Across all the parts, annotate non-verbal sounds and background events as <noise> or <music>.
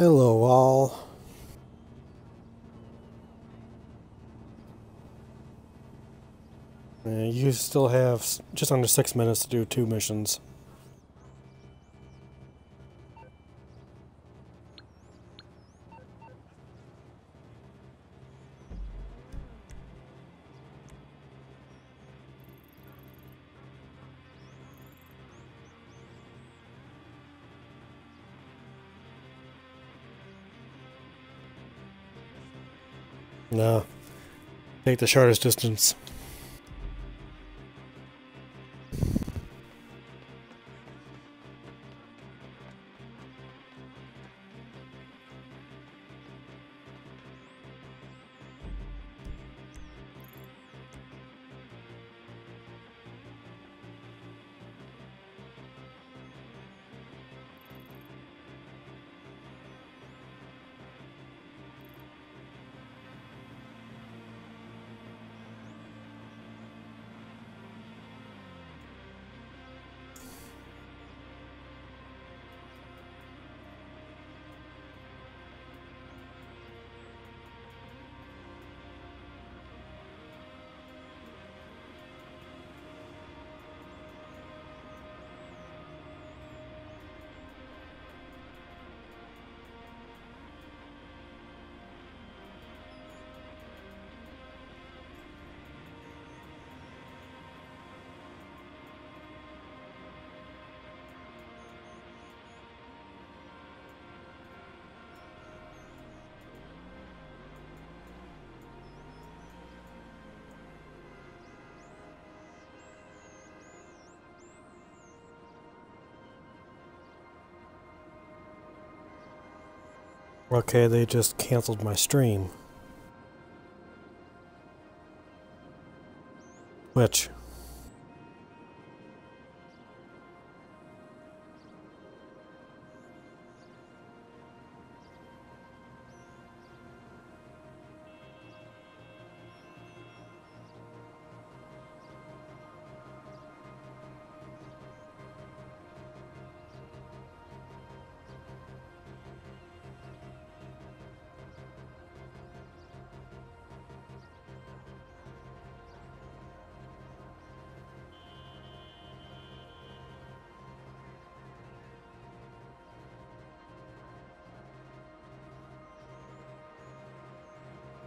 Hello, all. Uh, you still have just under six minutes to do two missions. The shortest distance. Okay, they just canceled my stream. Which?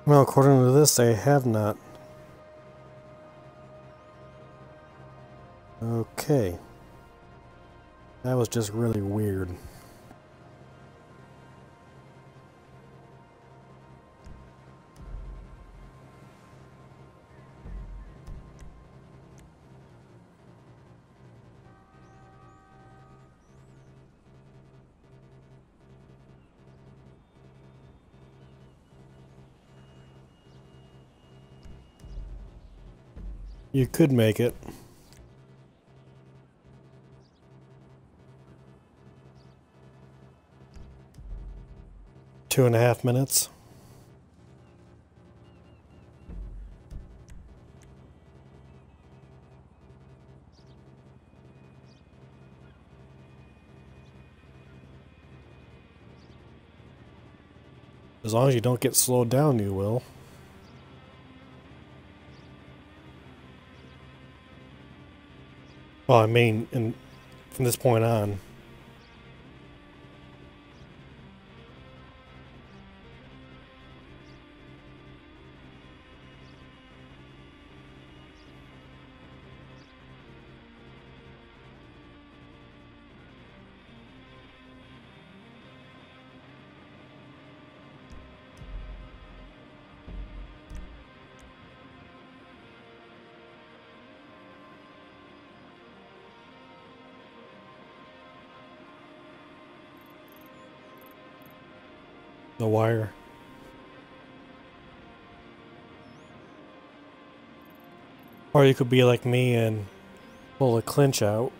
Well, according to this, they have not. Okay. That was just really weird. You could make it. Two and a half minutes. As long as you don't get slowed down, you will. Well, I mean, in, from this point on. Or you could be like me and pull a clinch out.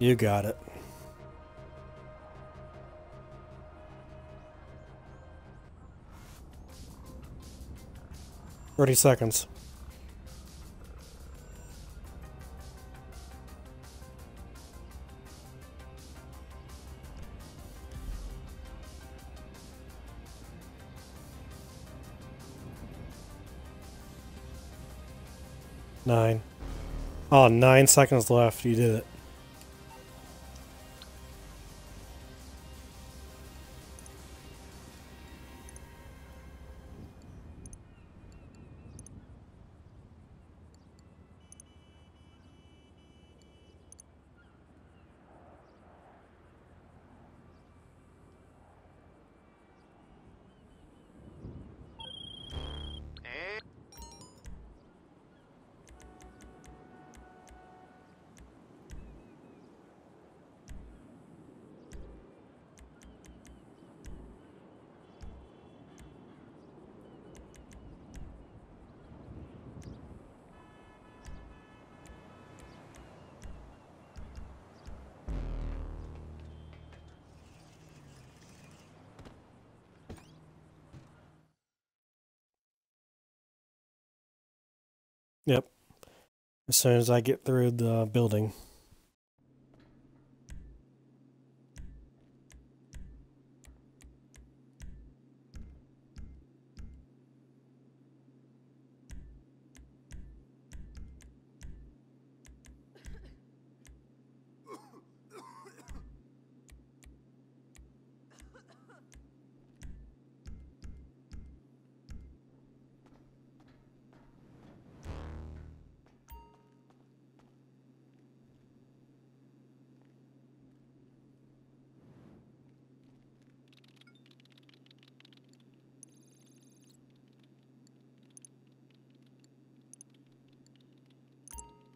You got it. Thirty seconds. Nine. Oh, nine seconds left. You did it. Soon as I get through the building.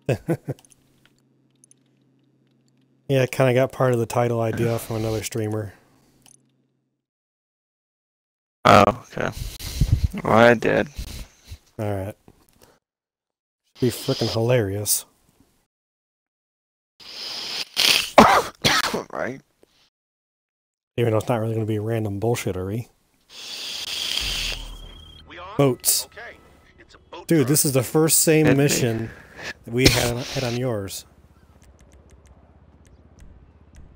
<laughs> yeah, I kind of got part of the title idea from another streamer. Oh, okay. Well, I did. Alright. Be freaking hilarious. <coughs> right? Even though it's not really going to be random bullshittery. Boats. Okay. It's a boat Dude, this is the first same Could be. mission that we had, had on yours.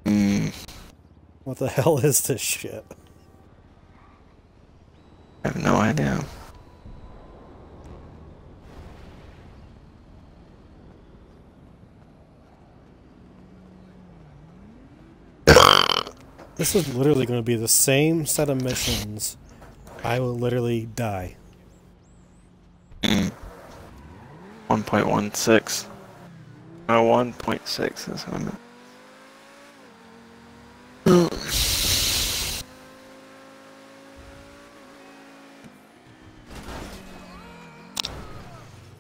Mm, What the hell is this shit? I have no idea. This is literally going to be the same set of missions. I will literally die. 1.16. No, 1.6 is what I meant.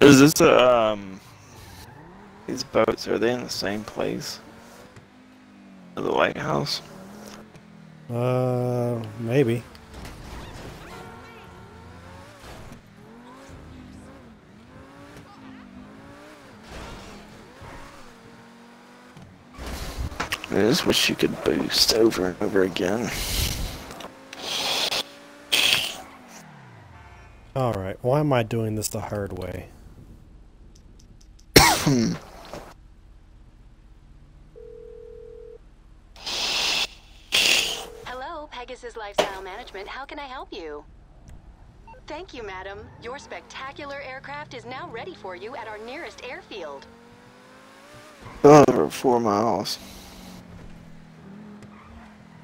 Is this a, um, these boats, are they in the same place? The lighthouse? Uh, maybe. I just wish you could boost over and over again. Alright, why am I doing this the hard way? Hello, Pegasus Lifestyle Management. How can I help you? Thank you, madam. Your spectacular aircraft is now ready for you at our nearest airfield. Over four miles.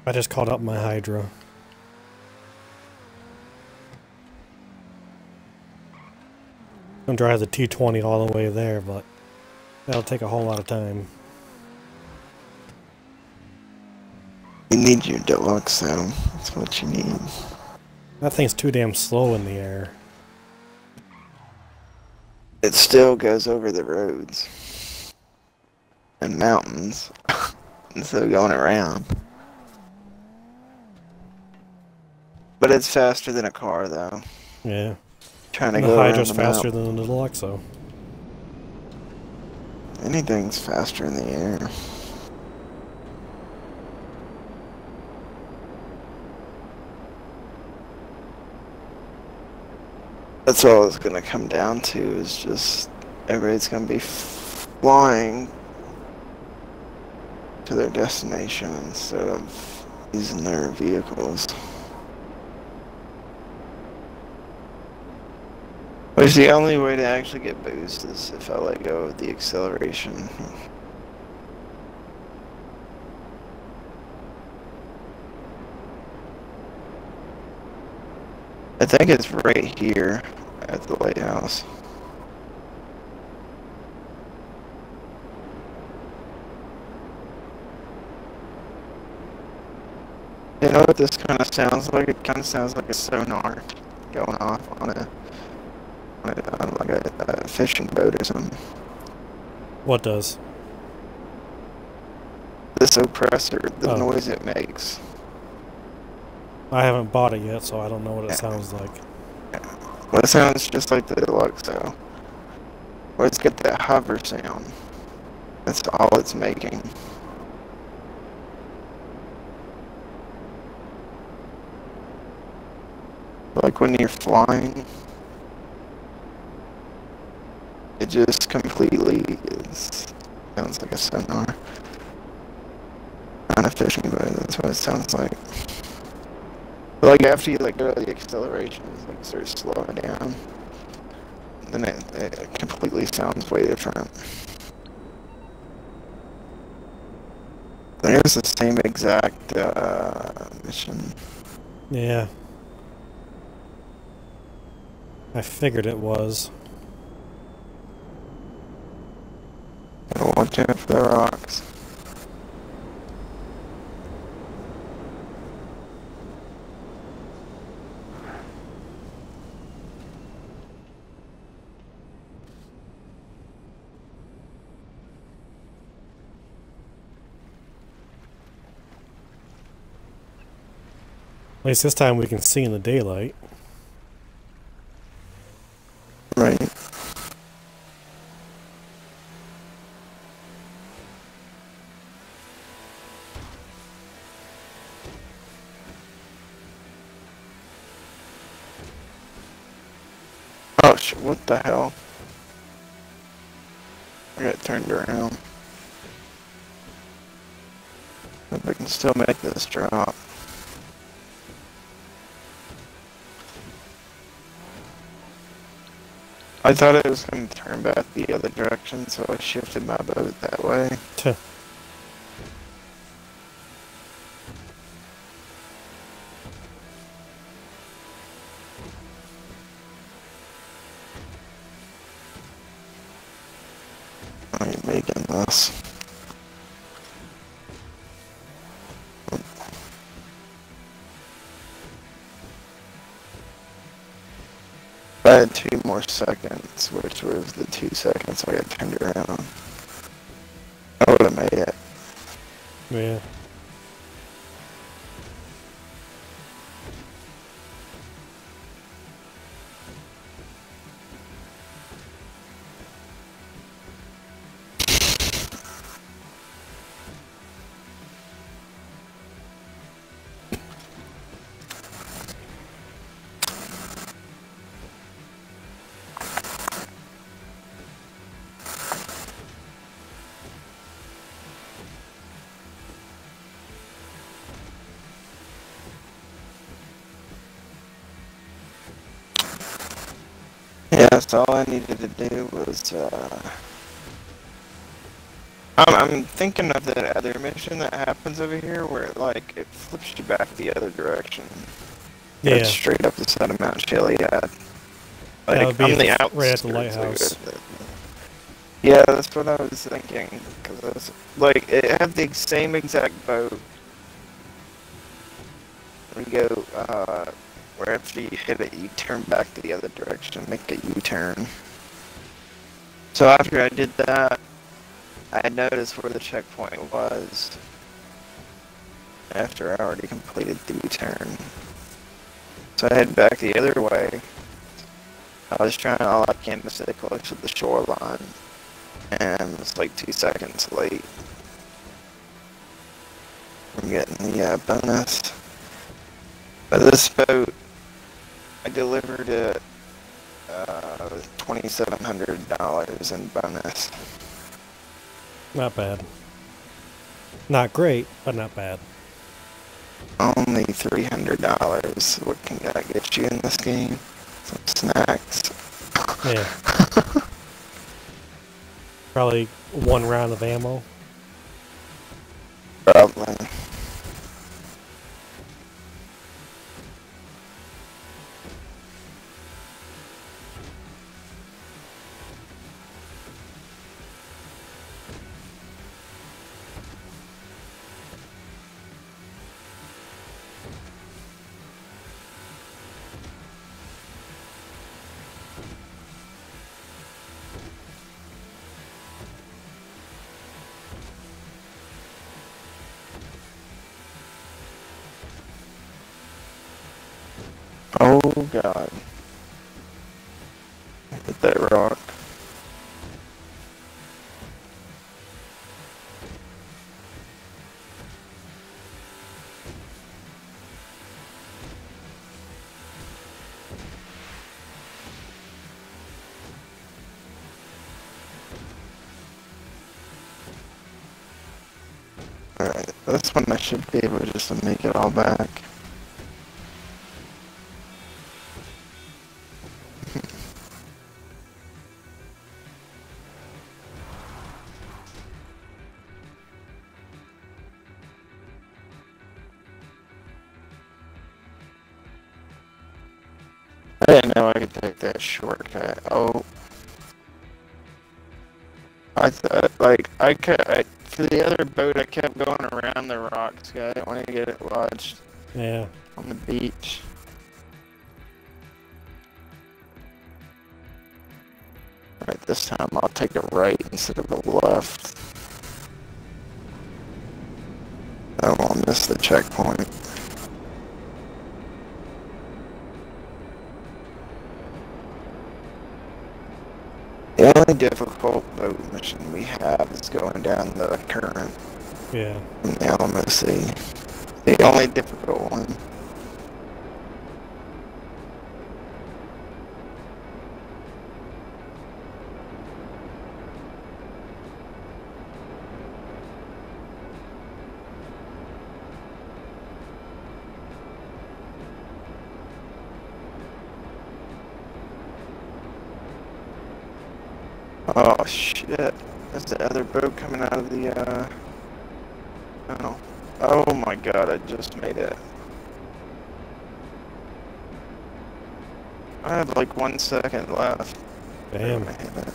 I just called up my Hydra. I'm gonna drive the T20 all the way there, but that'll take a whole lot of time. You need your Deluxo though. That's what you need. That thing's too damn slow in the air. It still goes over the roads and mountains <laughs> instead of going around. But it's faster than a car, though. Yeah. Trying to and go. The Hydra's the faster map. than the Deluxo, though. Anything's faster in the air. That's all it's gonna come down to is just everybody's gonna be flying to their destination instead of using their vehicles. Which the only way to actually get boost is if I let go of the acceleration. I think it's right here at the lighthouse. You know what this kind of sounds like? It kind of sounds like a sonar going off on a, on like a, a fishing boat or something. What does? This oppressor, the Oh. noise it makes. I haven't bought it yet, so I don't know what it Yeah. sounds like. Well, it sounds just like the Deluxo. Well, it's got that hover sound. That's all it's making. Like when you're flying, it just completely is, sounds like a sonar. Not a fishing boat, that's what it sounds like. But like after you let go of the acceleration, it like starts slowing down. Then it, it completely sounds way different. There's the same exact uh, mission. Yeah. I figured it was. Gotta watch out for the rocks. At least this time we can see in the daylight. Right. Shit, what the hell? I got turned around. Hope I can still make this drop. I thought it was going to turn back the other direction, so I shifted my boat that way. Which was the two seconds I got turned around. I would have made it. Yeah. Yeah, so all I needed to do was, uh... I'm, I'm thinking of that other mission that happens over here where, like, it flips you back the other direction. Yeah. It's straight up the side of Mount Chiliad. Like, That would be on at the outskirts right at the lighthouse. Yeah, that's what I was thinking. Cause it's, like, it had the same exact boat. We go, uh, where after you hit it, you turn back the other direction, make a U-turn. So after I did that, I noticed where the checkpoint was. After I already completed the U-turn. So I head back the other way. I was trying all I can to stay close to the shoreline. And it's like two seconds late. I'm getting the uh, bonus. But this boat, I delivered it uh, twenty-seven hundred dollars in bonus. Not bad. Not great, but not bad. Only three hundred dollars. What can that get you in this game? Some snacks. Yeah. <laughs> Probably one round of ammo. Probably. God. Hit that rock. Alright, this one I should be able just to make it all back. That shortcut. Oh. I thought, like, I kept, I, for the other boat, I kept going around the rocks, I didn't want to get it lodged Yeah. on the beach. Right, this time I'll take a right instead of a left. I won't miss the checkpoint. Difficult boat mission we have is going down the current Yeah. in the Alamo Sea. The only difficult one. Oh shit. That's the other boat coming out of the uh Oh. Oh my god, I just made it. I have like one second left. Damn. It.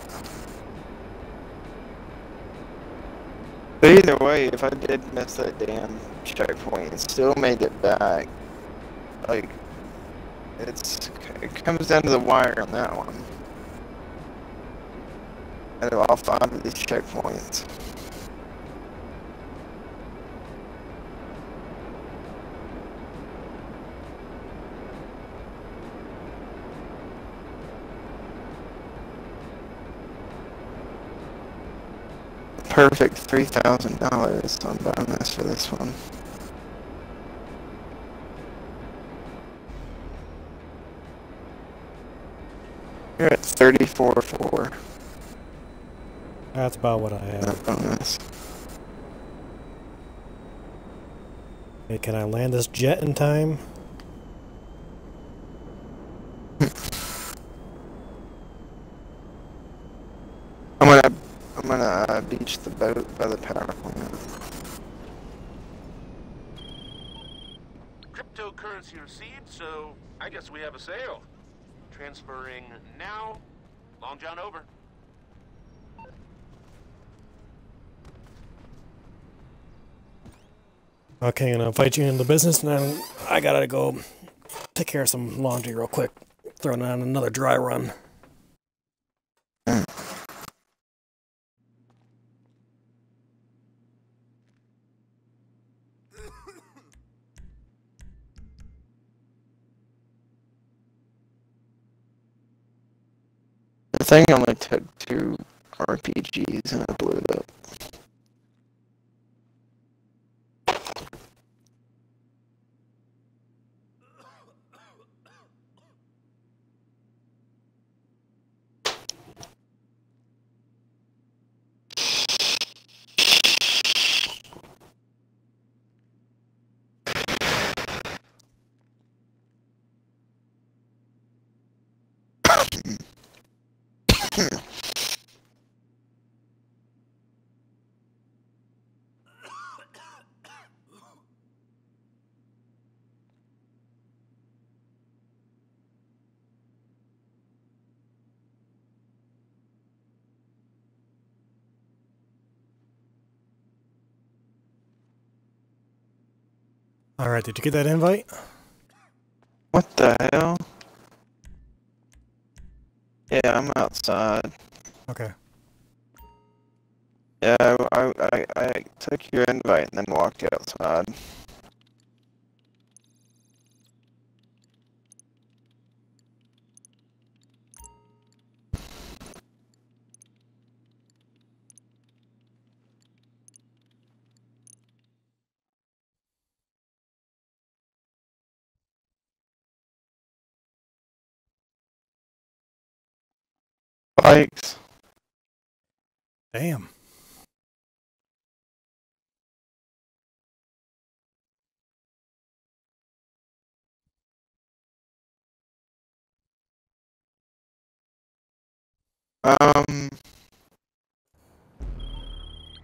But either way, if I did miss that damn checkpoint, it still made it back. Like, it's it comes down to the wire on that one. All five of these checkpoints. Perfect three thousand dollars on bonus for this one. You're at thirty-four four. That's about what I have. That bonus. Hey, can I land this jet in time? I'm gonna I'm gonna uh, beach the boat by the power plant. Cryptocurrency received, so I guess we have a sale. Transferring now. Long John over. Okay, and I'll invite you into the business, and then I gotta go take care of some laundry real quick. Throwing on another dry run. The thing only took two RPGs and I blew it up. All right, did you get that invite? What the hell? Yeah, I'm outside. Okay. Yeah, I, I, I took your invite and then walked outside. Bikes. Damn. Um,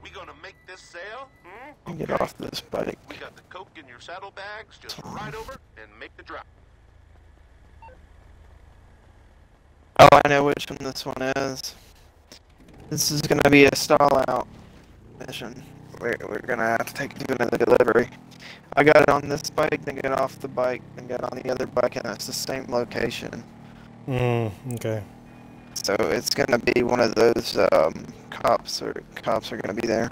We gonna make this sale? Hmm? get off this bike. We got the coke in your saddlebags. Just ride over and make the drop. Oh, I know which one this one is. This is gonna be a stall out mission. We're, we're gonna have to take it to another delivery. I got it on this bike, then get off the bike, then get on the other bike, and it's the same location. Mm, okay. So it's gonna be one of those um, cops or cops are gonna be there.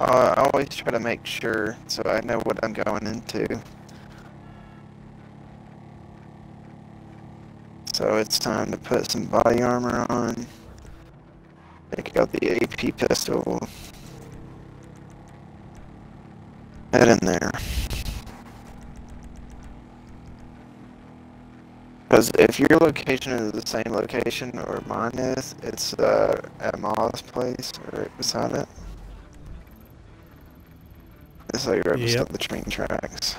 Uh, I always try to make sure so I know what I'm going into. So it's time to put some body armor on. Take out the AP pistol. Head in there. Because if your location is the same location or mine is, it's uh, at Ma's place or right beside it. It's like right beside Yep. the train tracks.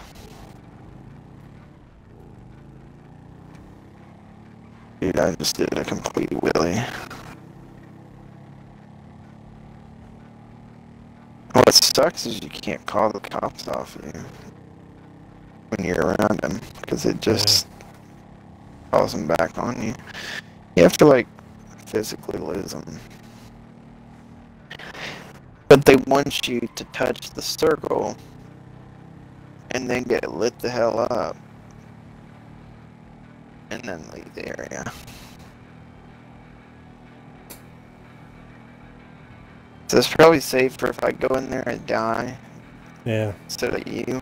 Dude, I just did a complete wheelie. What sucks is you can't call the cops off you when you're around them because it just calls them back on you. You have to like physically lose them. But they want you to touch the circle and then get lit the hell up and then leave the area. So it's probably safer if I go in there and die Yeah. instead of you.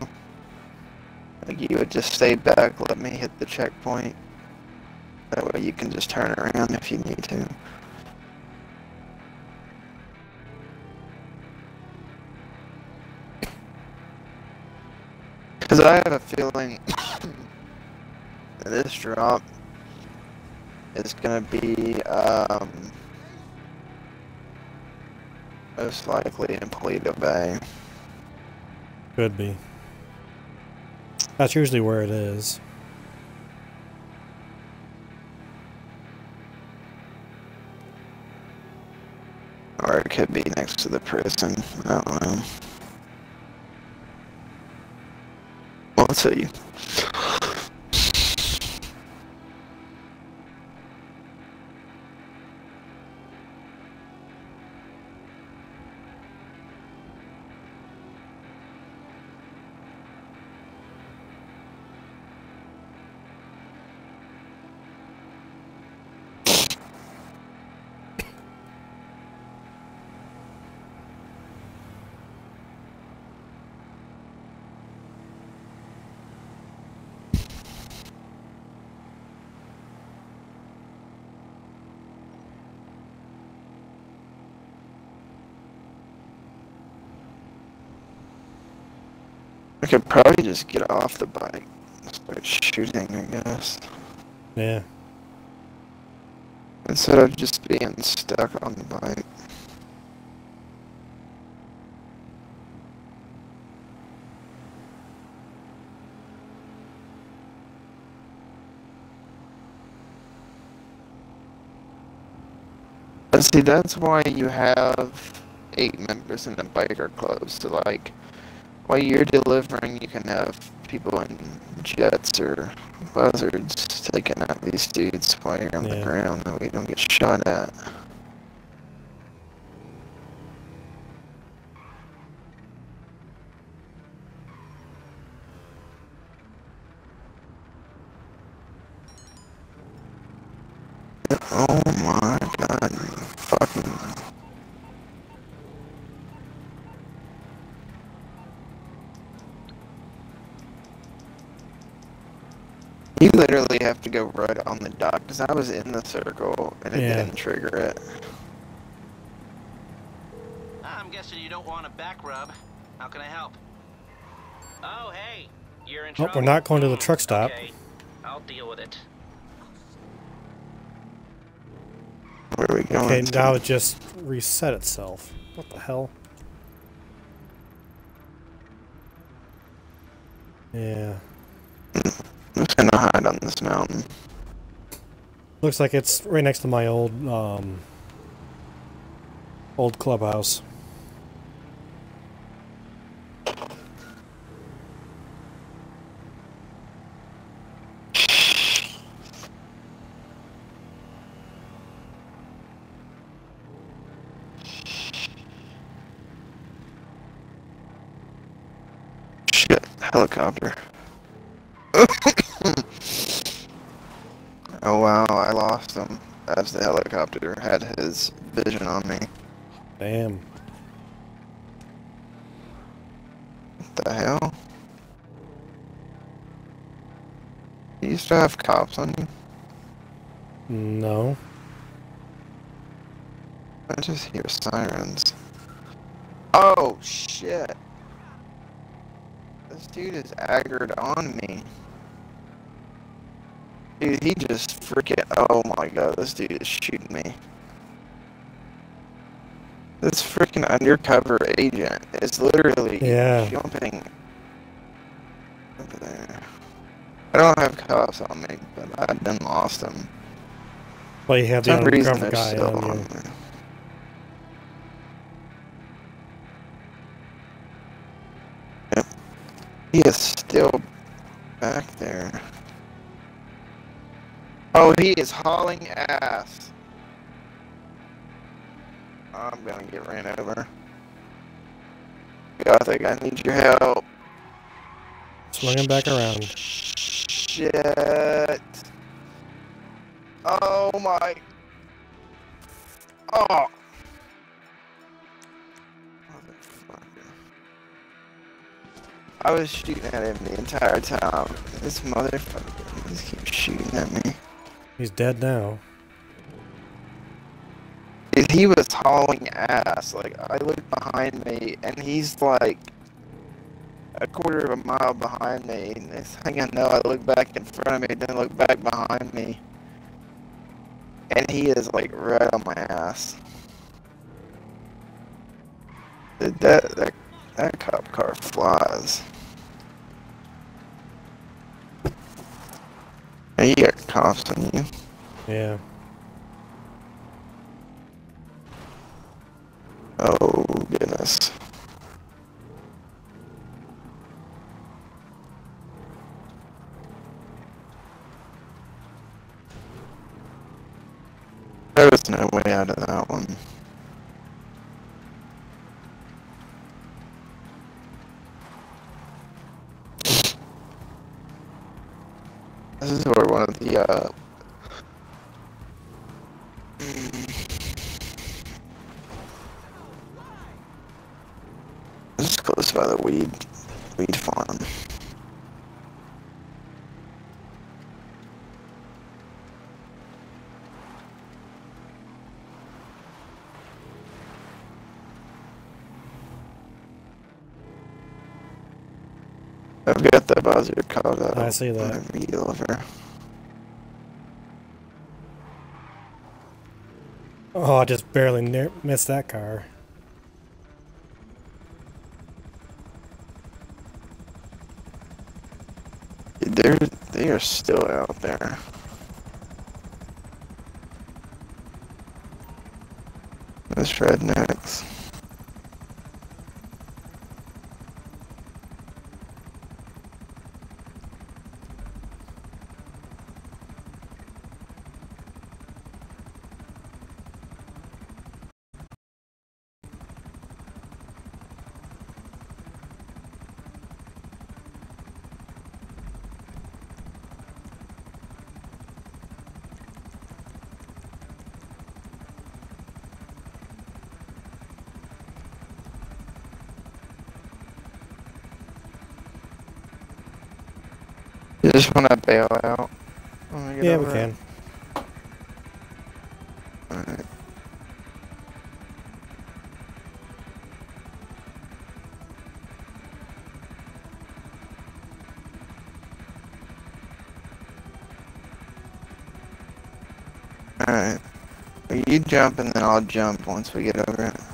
Like you would just stay back, let me hit the checkpoint. That way you can just turn around if you need to. <laughs> Because I have a feeling <laughs> this drop is going to be um, most likely in Paleto Bay. Could be. That's usually where it is. Or it could be next to the prison. I don't know. We'll see. I could probably just get off the bike start shooting, I guess. Yeah. Instead of just being stuck on the bike. See, that's why you have eight members in the biker club. So, like, while you're delivering, you can have people in jets or buzzards taking out these dudes while you're on the ground that we don't get shot at. Oh my god, you fucking You literally have to go right on the dot because I was in the circle and it Yeah. didn't trigger it. I'm guessing you don't want a back rub. How can I help? Oh, hey, you're in Oh, we're not going to the truck stop. Okay, I'll deal with it. Where are we going? Okay, to? now it just reset itself. What the hell? Yeah. I'm just gonna hide on this mountain. Looks like it's right next to my old um old clubhouse. Shit, helicopter. oh wow, I lost the helicopter had his vision on me. Damn. What the hell? You used to have cops on you? No. I just hear sirens. Oh shit. This dude is aggroed on me. Dude, he just freaking. Oh my god, this dude is shooting me. This freaking undercover agent is literally Yeah. jumping over there. I don't have cops on me, but I've been lost him. Well, you have the some undercover guy still on on you. me. Yep. He is still back there. Oh, he is hauling ass. I'm gonna get ran over. Gothic, I think I need your help. Swing him back around. Shit. Oh my. Oh. I was shooting at him the entire time. This motherfucker just keeps shooting at me. He's dead now. Dude, he was hauling ass. Like, I looked behind me, and he's like a quarter of a mile behind me. And next thing I know, I look back in front of me, then look back behind me. And he is like right on my ass. That, that, that cop car flies. Hey, you got cops on you. Yeah. Oh, goodness. There was no way out of that one. This is where the, uh... This is close by the weed, weed farm. I've got the buzzer caught up. I see that. Wheel over. Oh, I just barely near- missed that car. They're they are still out there. Those rednecks. Just want to bail out. Yeah, we can. Alright. Alright. Well, you jump and then I'll jump once we get over it.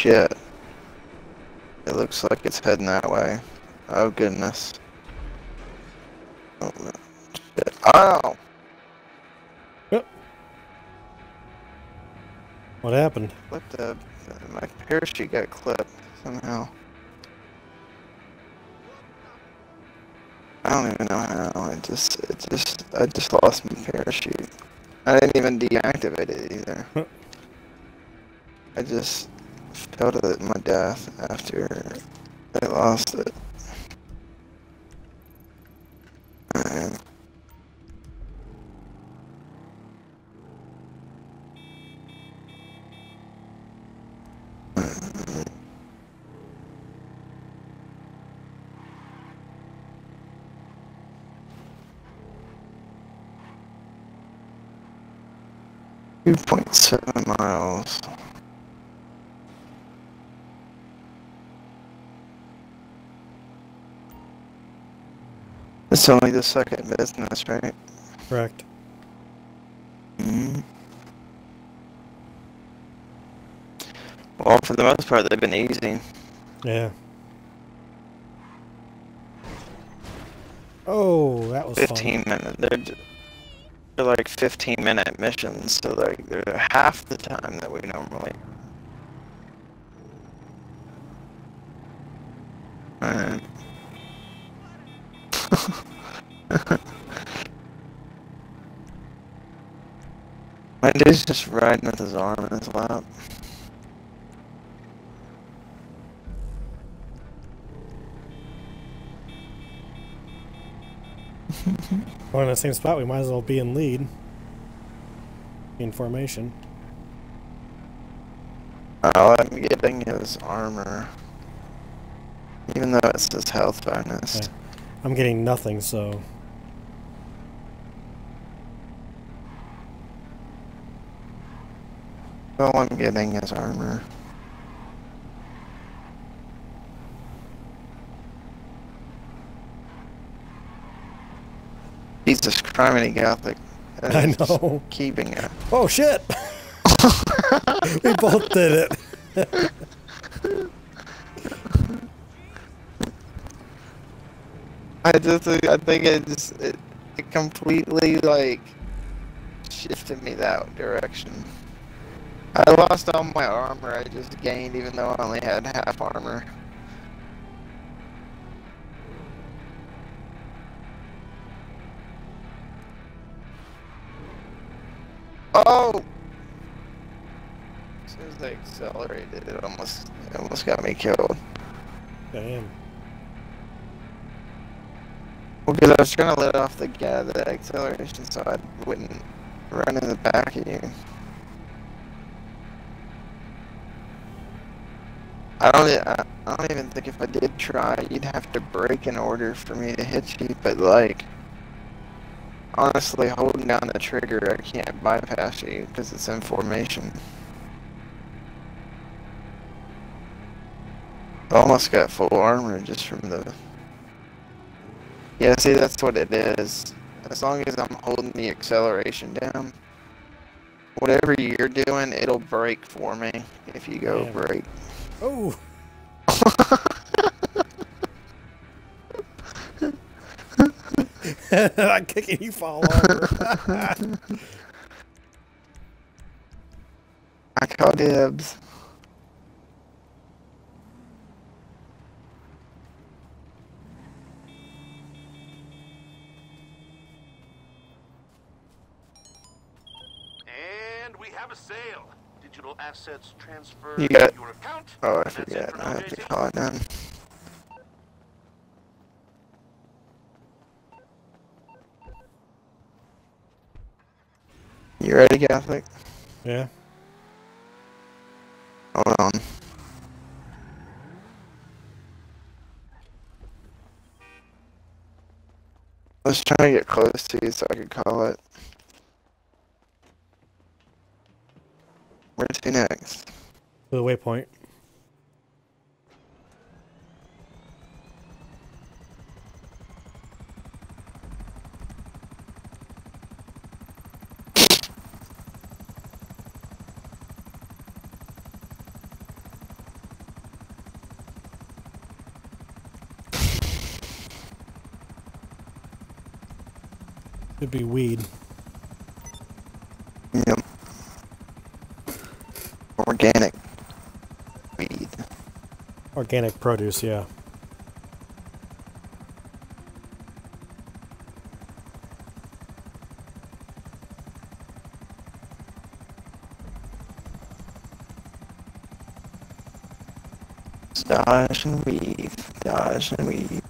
Shit. It looks like it's heading that way. Oh goodness. Oh, no. shit. Oh! What happened? Clipped up. My parachute got clipped somehow. I don't even know how. I just, it just, I just lost my parachute. I didn't even deactivate it either. Huh. I just fell to my death after I lost it. Two point seven miles. It's only the second business, right? Correct. Mhm. Well, for the most part, they've been easy. Yeah. Oh, that was 15 minutes. They're, j- they're like 15 minute missions, so like they're half the time that we normally. Alright. My dude's just riding with his arm in his lap. <laughs> We're in the same spot. We might as well be in lead. In formation. All I'm getting is armor. Even though it says health bonus. Yeah. I'm getting nothing, so All I'm getting is armor. Jesus Criminy Gothic. That <laughs> I know. Keeping it. Oh shit! <laughs> we both did it. I just, I think it just, it, it completely like shifted me that direction. I lost all my armor I just gained even though I only had half armor. Oh! As soon as they accelerated, it almost, it almost got me killed. Damn. Well, because I was trying to let off the ga the acceleration so I wouldn't run in the back of you. I don't, I I don't even think if I did try, you'd have to break in order for me to hit you, but like, honestly, holding down the trigger, I can't bypass you because it's in formation. I almost got full armor just from the yeah, see, that's what it is. As long as I'm holding the acceleration down, whatever you're doing, it'll break for me if you go Yeah. break. Oh. <laughs> I'm kicking you fall over. <laughs> I call dibs. Assets transfer You got- to your account. Oh, I That's forget. I have to call it then. You ready, Catholic? yeah. Hold on. I was trying to get close to you so I could call it. Where to next? To the waypoint. Could be weed. Yep. Organic weed. Organic produce, yeah. Dodge and weave. Dodge and weave.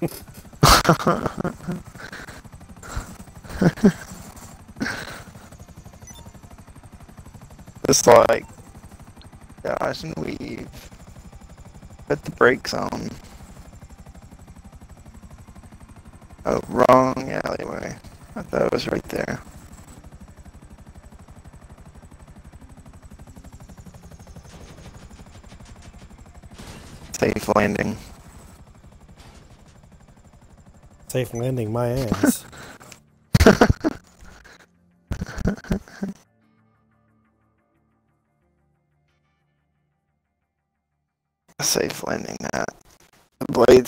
<laughs> Just like and weave. Put the brakes on. Oh, wrong alleyway. I thought it was right there. Safe landing. Safe landing my ass. <laughs>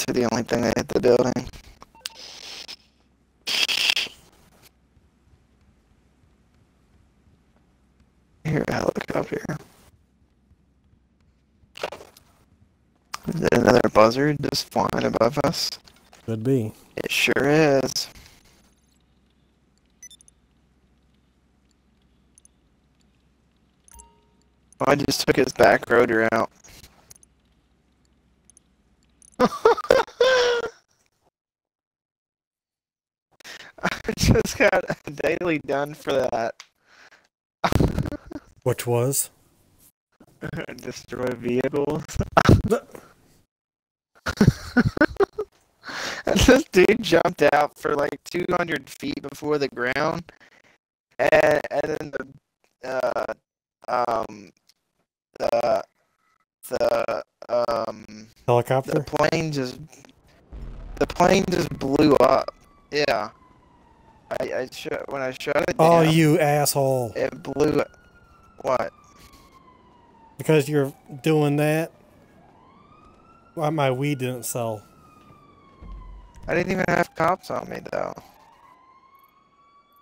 The the only thing that hit the building. Hear a helicopter. Is it another buzzard just flying above us? Could be. It sure is. Oh, I just took his back rotor out. I just got a daily done for that. <laughs> Which was? <laughs> Destroy vehicles. <laughs> This dude jumped out for like 200 feet before the ground, and, and then the uh, um the the um helicopter the plane just the plane just blew up. Yeah, I shot when I shot it Oh, down, you asshole. it blew. What? Because you're doing that, why my weed didn't sell. I didn't even have cops on me though.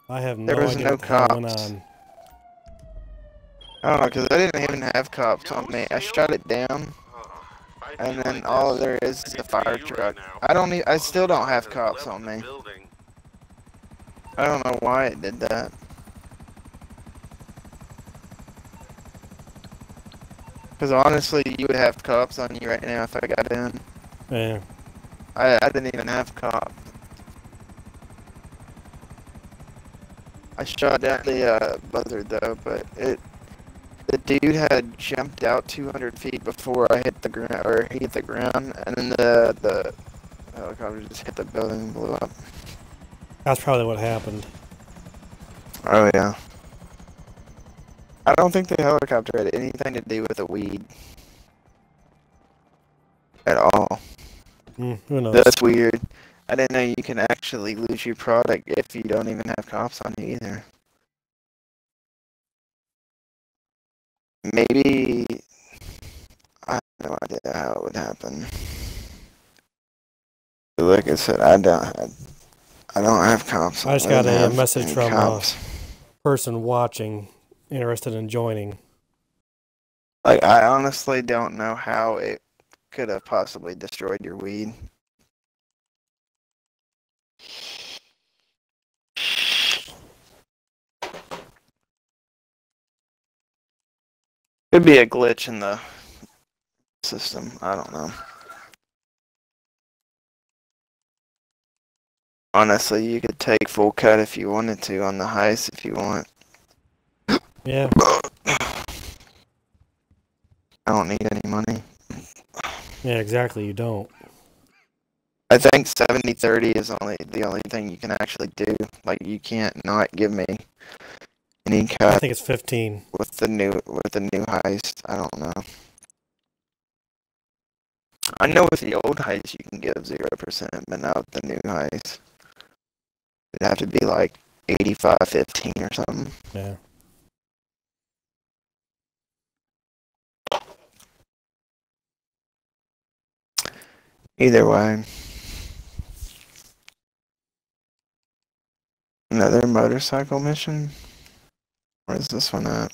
I have no There was idea no what the hell cops. on. I don't know, cause I didn't even have cops on me. I shut it down, and then all there is is a fire truck. I don't. E- I still don't have cops on me. I don't know why it did that. Cause honestly, you would have cops on you right now if I got in. Yeah. I, I didn't even have cops. I shot down the uh, buzzard though, but it the dude had jumped out 200 feet before I hit the ground, or he hit the ground, and then the the helicopter just hit the building and blew up. That's probably what happened. Oh yeah. I don't think the helicopter had anything to do with the weed at all. Hmm, who knows? That's weird. I didn't know you can actually lose your product if you don't even have cops on you either. maybe I have no idea how it would happen. Like I said, I don't. I, I don't have cops. I just got a message from, uh, comps. Person watching, interested in joining. Like I honestly don't know how it could have possibly destroyed your weed. Could be a glitch in the system. I don't know. Honestly, you could take full cut if you wanted to on the heist if you want. Yeah. I don't need any money. Yeah, exactly. You don't. I think 70 30 is only the only thing you can actually do. Like you can't not give me any cut. I think it's 15. with the new with the new heist. I don't know. I know with the old heist you can give zero percent, but not with the new heist. It'd have to be like 85 15 or something. Yeah. Either way. Another motorcycle mission? Where's this one at?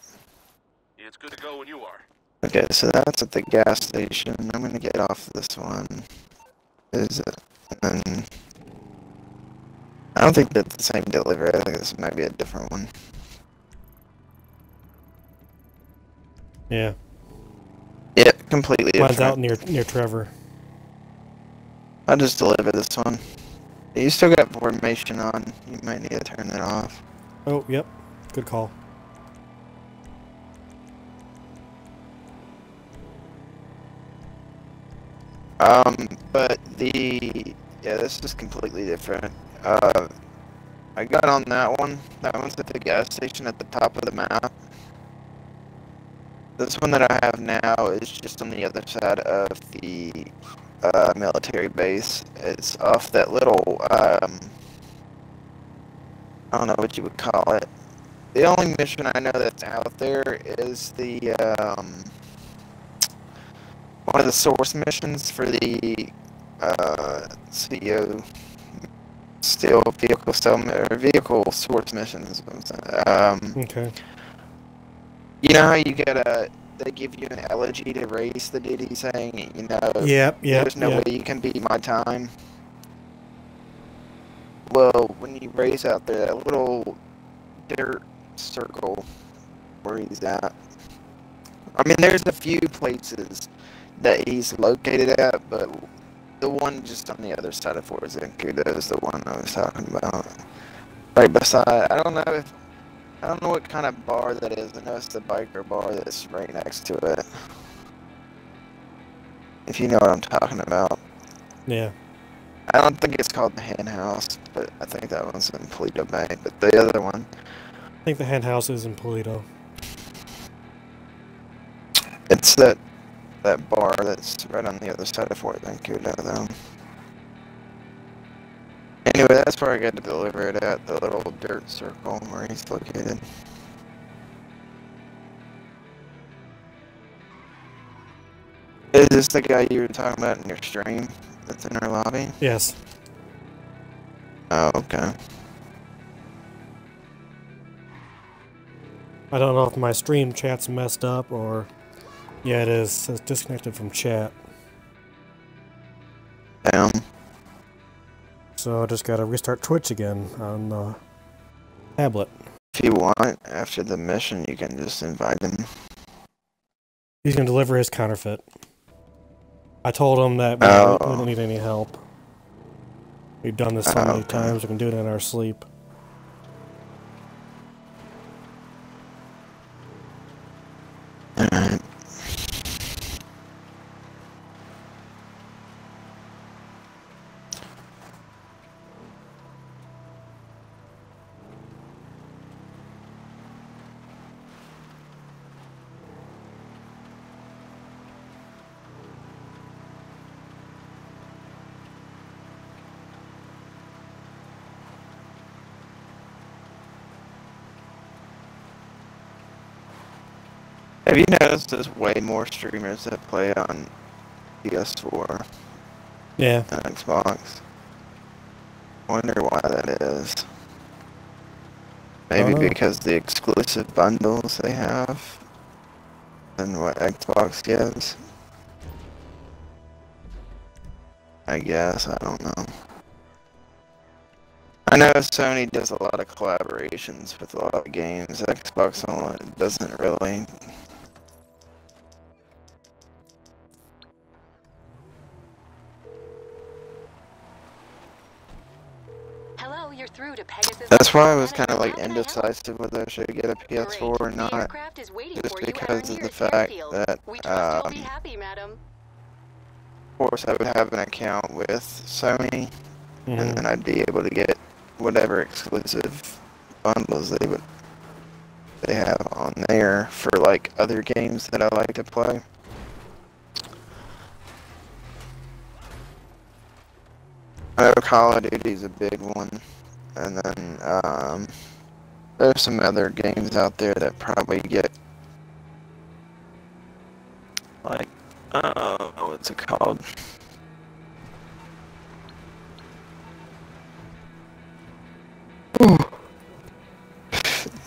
It's good to go when you are. Okay, so that's at the gas station. I'm gonna get off this one. Is it? And then I don't think that's the same delivery. I think this might be a different one. Yeah. Yeah, completely Mine's different. out near near Trevor. I'll just deliver this one. You still got formation on. You might need to turn it off. Oh, yep. Good call. Um, but the yeah, this is completely different. Uh, I got on that one. That one's at the gas station at the top of the map. This one that I have now is just on the other side of the uh, military base. It's off that little um, I don't know what you would call it. The only mission I know that's out there is the um, one of the source missions for the uh, CEO steal vehicle settlement or vehicle source missions. Um, Okay. you know how you get a they give you an elegy to race the duty saying you know Yep, yep, there's no yep. way you can beat my time. Well, when you race out there, that little dirt circle where he's at. I mean, there's a few places that he's located at, but the one just on the other side of Zancudo is the one I was talking about. Right beside, I don't know if, I don't know what kind of bar that is. I know it's the biker bar that's right next to it. If you know what I'm talking about. Yeah. I don't think it's called the Hen House, but I think that one's in Paleto Bay. But the other one, I think the hen house is in Paleto. it's that that bar that's right on the other side of Fort Zancudo, though. Anyway, that's where I got to deliver it at, the little dirt circle where he's located. Is this the guy you were talking about in your stream that's in our lobby? Yes. Oh, okay. I don't know if my stream chat's messed up or. Yeah, it is. It's disconnected from chat. Damn. So I just gotta restart Twitch again on the tablet. If you want, after the mission, you can just invite him. He's gonna deliver his counterfeit. I told him that we, Oh. we don't need any help. We've done this so Oh, many okay. times, we can do it in our sleep. Alright. Have you noticed there's way more streamers that play on PS4 Yeah. than Xbox? Wonder why that is. Maybe because the exclusive bundles they have than what Xbox gives. I guess, I don't know. I know Sony does a lot of collaborations with a lot of games. Xbox only doesn't really. That's why I was kind of like How can I help? indecisive whether I should get a PS4 or not. aircraft is waiting just for you at because of the fact that, We trust be um, happy, madam. Of course, I would have an account with Sony, Mhm. and then I'd be able to get whatever exclusive bundles they would they have on there for like other games that I like to play. I know Call of Duty's a big one, and then um, there's some other games out there that probably get like uh, what's it called?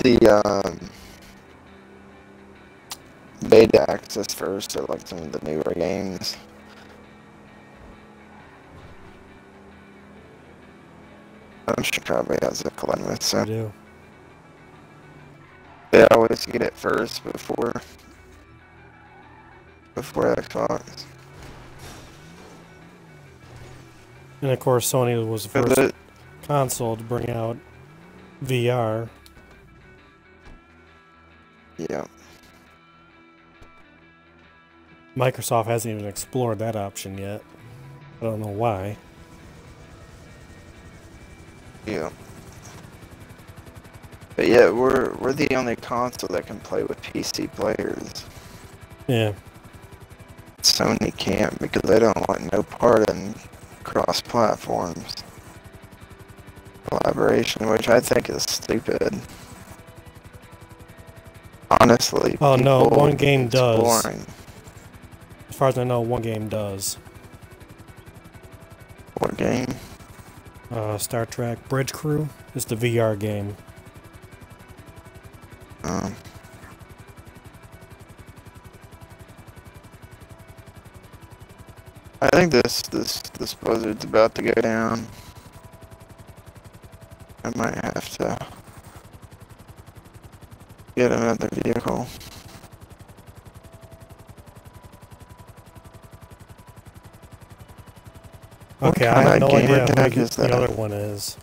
the um, beta access first to like some of the newer games. I'm sure probably has a I so do. they always get it first before before Xbox. And of course, Sony was the first it- console to bring out VR. yeah. Microsoft hasn't even explored that option yet. I don't know why. Yeah. But yeah, we're we're the only console that can play with PC players. Yeah. Sony can't because they don't want no part in cross platforms collaboration, which I think is stupid. Honestly. Oh, no, one game does. exploring- As far as I know, one game does. What game? Uh, Star Trek Bridge Crew is the VR game. Um, I think this this this blizzard's about to go down. I might have to get another vehicle. Okay, I have no idea is the other one is.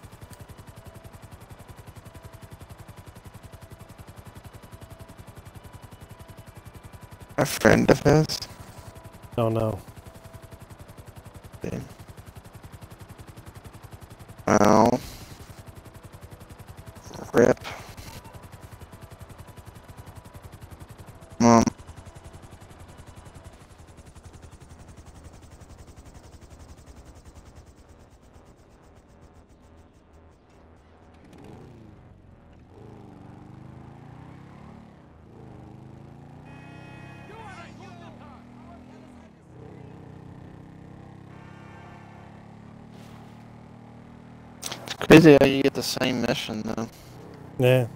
A friend of his. Don't know. Crazy how you get the same mission though. Yeah.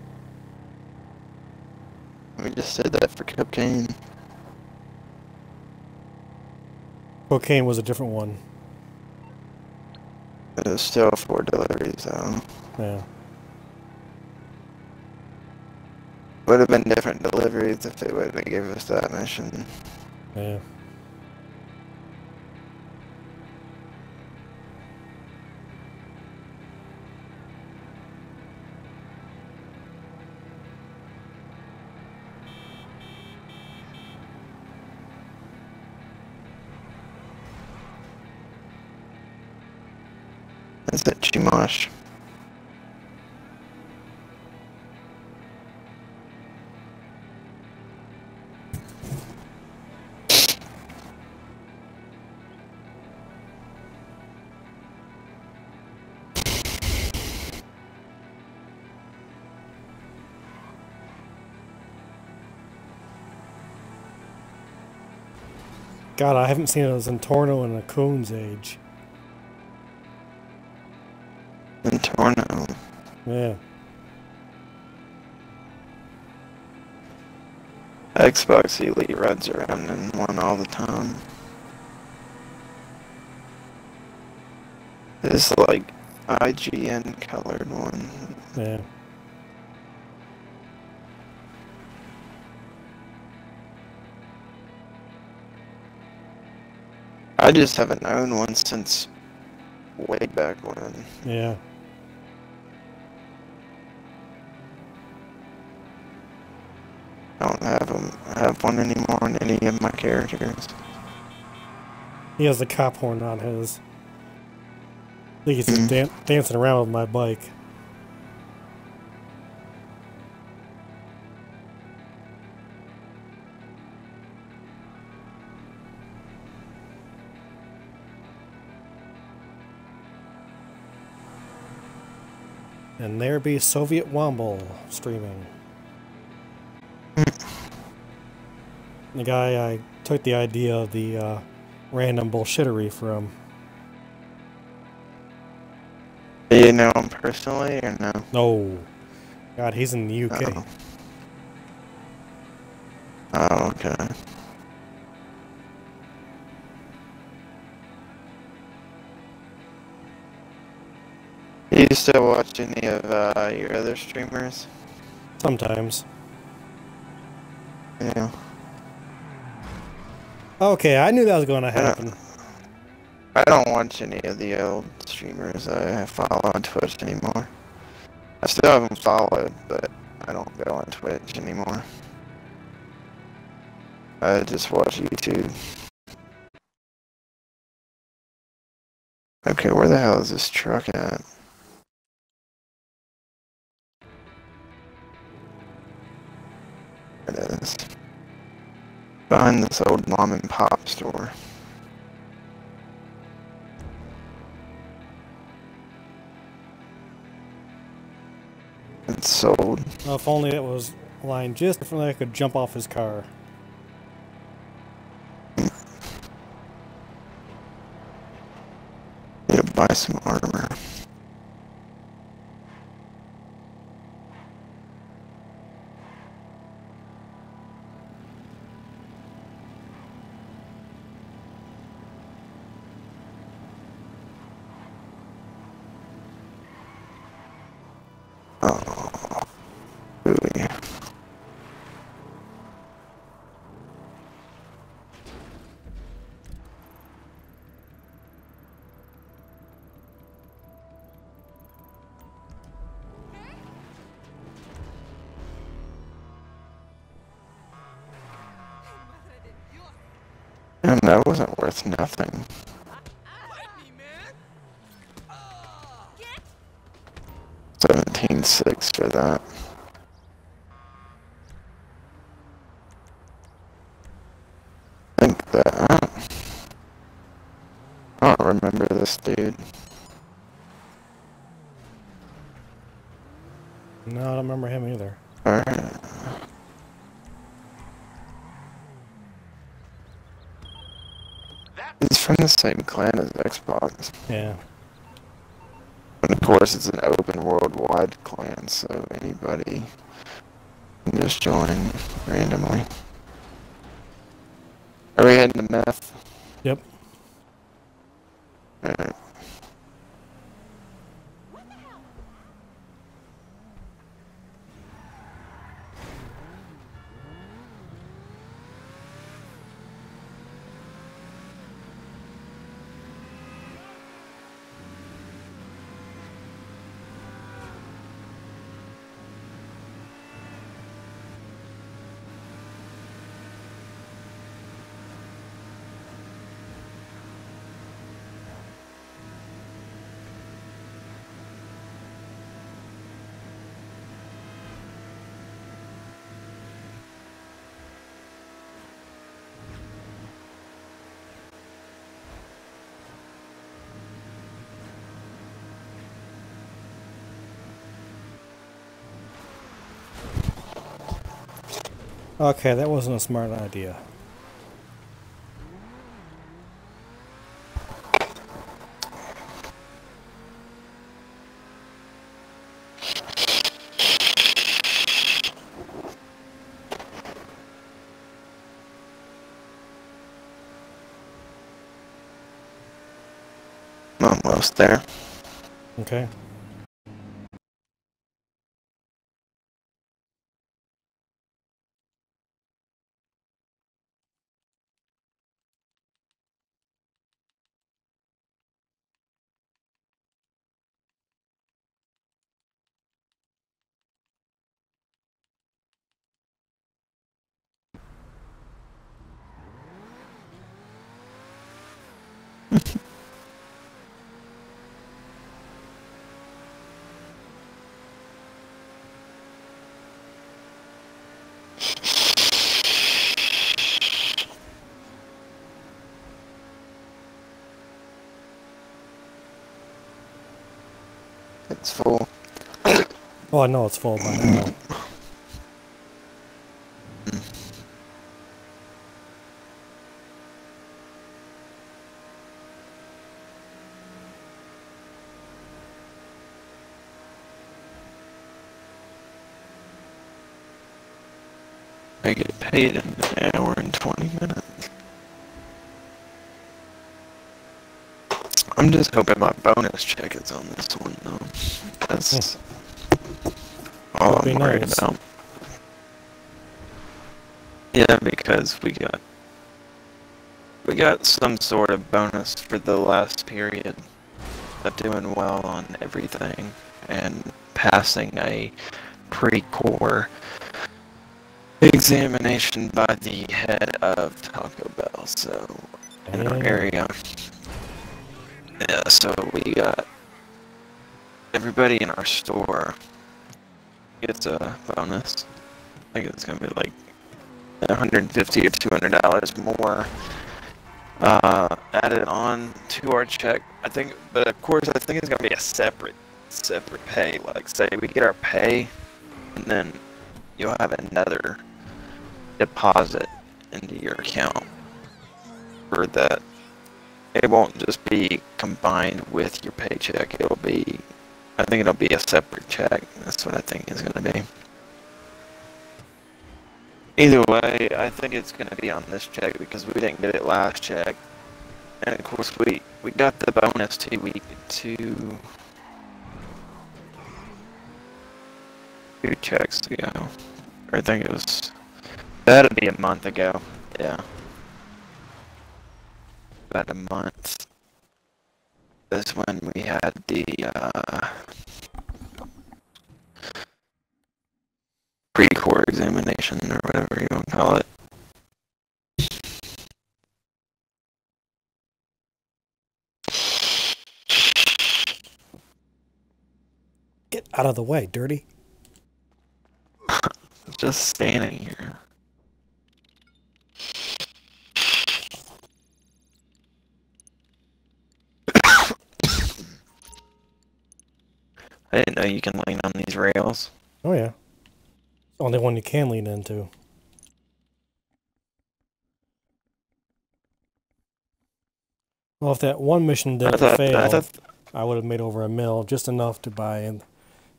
We just did that for cocaine. Cocaine was a different one. It was still for deliveries though. Yeah. Would have been different deliveries if they would have given us that mission. Yeah. God, I haven't seen a Zentorno in a Coon's age. And Torno. Yeah. Xbox Elite runs around in one all the time. This like IGN colored one. Yeah. I just haven't owned one since way back when. Yeah. I don't have them have one anymore on any of my characters. He has the cop horn on his. I think he's just Mhm. dan- dancing around with my bike. And there be Soviet Womble streaming. the guy I took the idea of the uh, random bullshittery from. Do you know him personally or no? No. God, he's in the UK. Oh. Oh, okay. You still watch any of uh, your other streamers? Sometimes. Yeah. Okay, I knew that was going to happen. I don't watch any of the old streamers I follow on Twitch anymore. I still have them followed, but I don't go on Twitch anymore. I just watch YouTube. Okay, where the hell is this truck at? Is. Behind this old mom and pop store. It's sold. Well, if only it was lined just differently, I could jump off his car. Need to buy some armor. Worth nothing. Seventeen six for that. think that I don't remember this dude. No, I don't remember him either. Alright. That He's from the same clan as Xbox. Yeah. And of course, it's an open worldwide clan, so anybody can just join randomly. Are we heading to meth? Yep. Alright. Okay, that wasn't a smart idea. Almost there. Okay. Oh, I know it's full by now. I get paid in an hour and 20 minutes. I'm just hoping my bonus check is on this one, though. That's all I'm worried nice. about. Yeah, because we got we got some sort of bonus for the last period of doing well on everything and passing a pre-core examination by the head of Taco Bell. So in our area. Yeah, so we got everybody in our store gets a bonus. I think it's gonna be like 150 or 200 dollars more uh, added on to our check. I think, but of course, I think it's gonna be a separate, separate pay. Like, say we get our pay, and then you'll have another deposit into your account for that. It won't just be combined with your paycheck. It'll be, I think it'll be a separate check. That's what I think it's gonna be. Either way, I think it's gonna be on this check because we didn't get it last check. And of course we we got the bonus two week two two checks ago. I think it was that'd be a month ago. Yeah. About a month. That's when we had the uh pre-core examination or whatever you want to call it. Get out of the way, dirty. <laughs> Just standing here. I didn't know you can lean on these rails. Oh yeah. Only one you can lean into. Well, if that one mission didn't thought, fail, I thought I would have made over a mil, just enough to buy in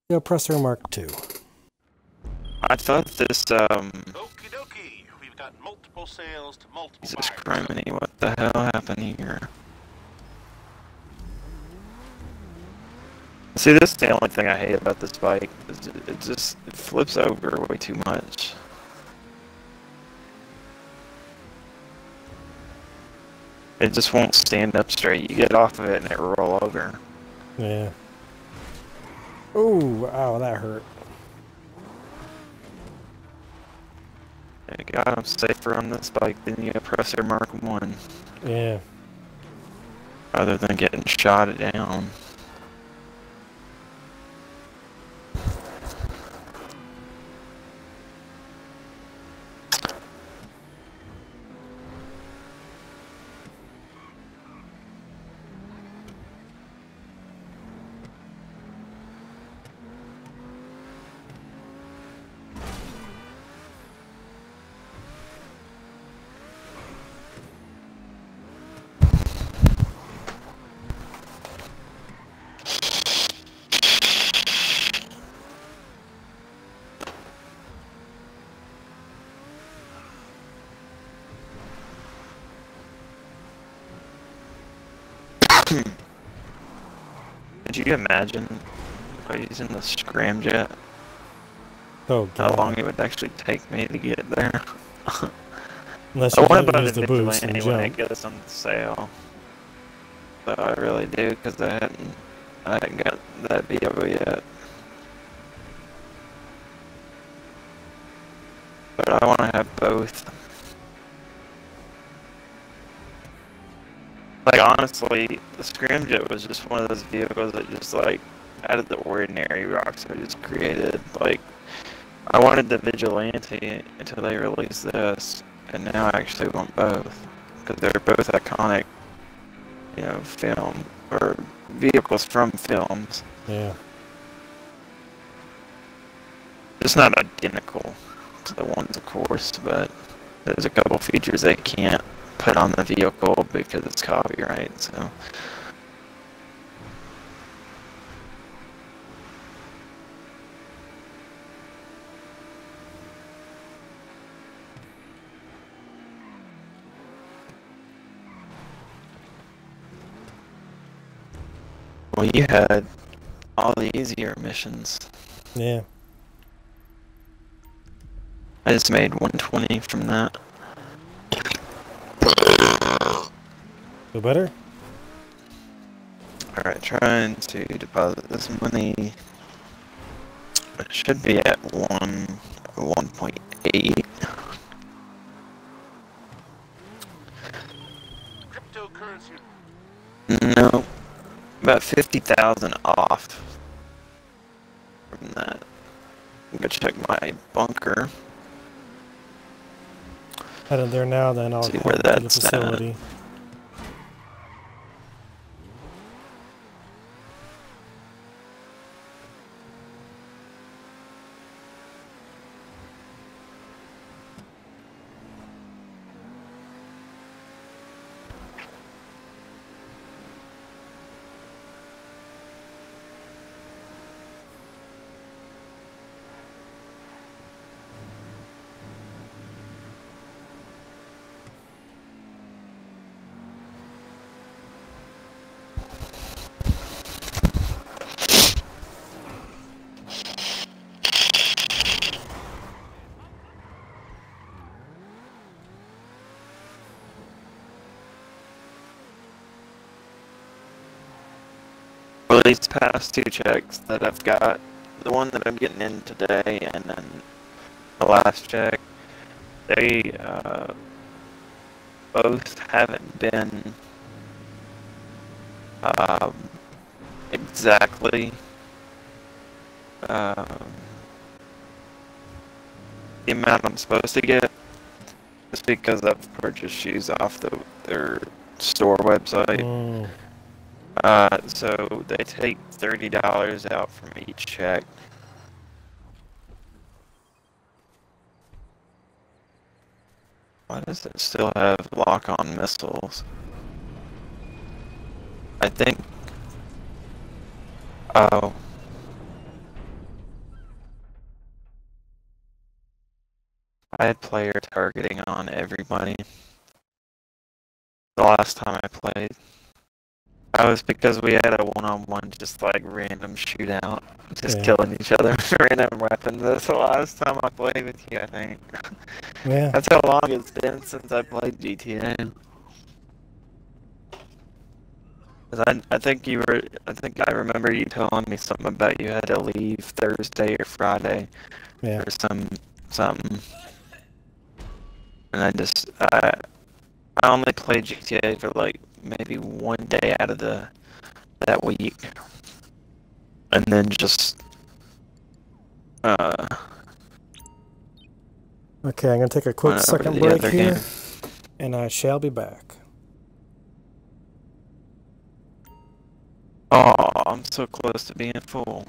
the Oppressor Mark II. I thought this um Okie dokie. We've got multiple sales to multiple Jesus buyers. criminy, what the hell happened here? See, this is the only thing I hate about this bike. It it just it flips over way too much. It just won't stand up straight. You get off of it and it roll over. Yeah. Ooh, ow, that hurt. God, I'm safer on this bike than the Oppressor Mark One, Yeah. other than getting shot down. You imagine using the scramjet? Oh, How long it would actually take me to get there? <laughs> Unless I you want to buy use the boost and when jump. it goes on sale. But I really do because I hadn't, I hadn't got that vehicle yet. But I want to have both. Like honestly, the Scramjet was just one of those vehicles that just like out of the ordinary Rockstar just created. Like I wanted the Vigilante until they released this, and now I actually want both because they're both iconic, you know, film or vehicles from films. Yeah. It's not identical to the ones, of course, but there's a couple features they can't put on the vehicle because it's copyright. So. Well, you had all the easier missions. Yeah. I just made 120 from that. Feel better? Alright, trying to deposit this money. It should be at 1, 1.8. Cryptocurrency. No, about 50,000 off from that. Go check my bunker. Headed there now, then I'll See head where to the that's at. facility. Well, these past two checks that I've got, the one that I'm getting in today and then the last check, they uh, both haven't been um, exactly um, the amount I'm supposed to get. Just because I've purchased shoes off the, their store website. Uh, so they take thirty dollars out from each check. Why does it still have lock-on missiles? I think. Oh. I had player targeting on everybody. The last time I played. That was because we had a one-on-one, just like random shootout, just Yeah. killing each other with <laughs> random weapons. That's the last time I played with you, I think. yeah. That's how long it's been since I played GTA. 'Cause I, I think you were, I think I remember you telling me something about you had to leave Thursday or Friday Yeah. or some, something. And I just, I, I only played GTA for like maybe one day out of the that week, and then just uh Okay, I'm gonna take a quick went over to second break here, game. and I shall be back. Oh, I'm so close to being full.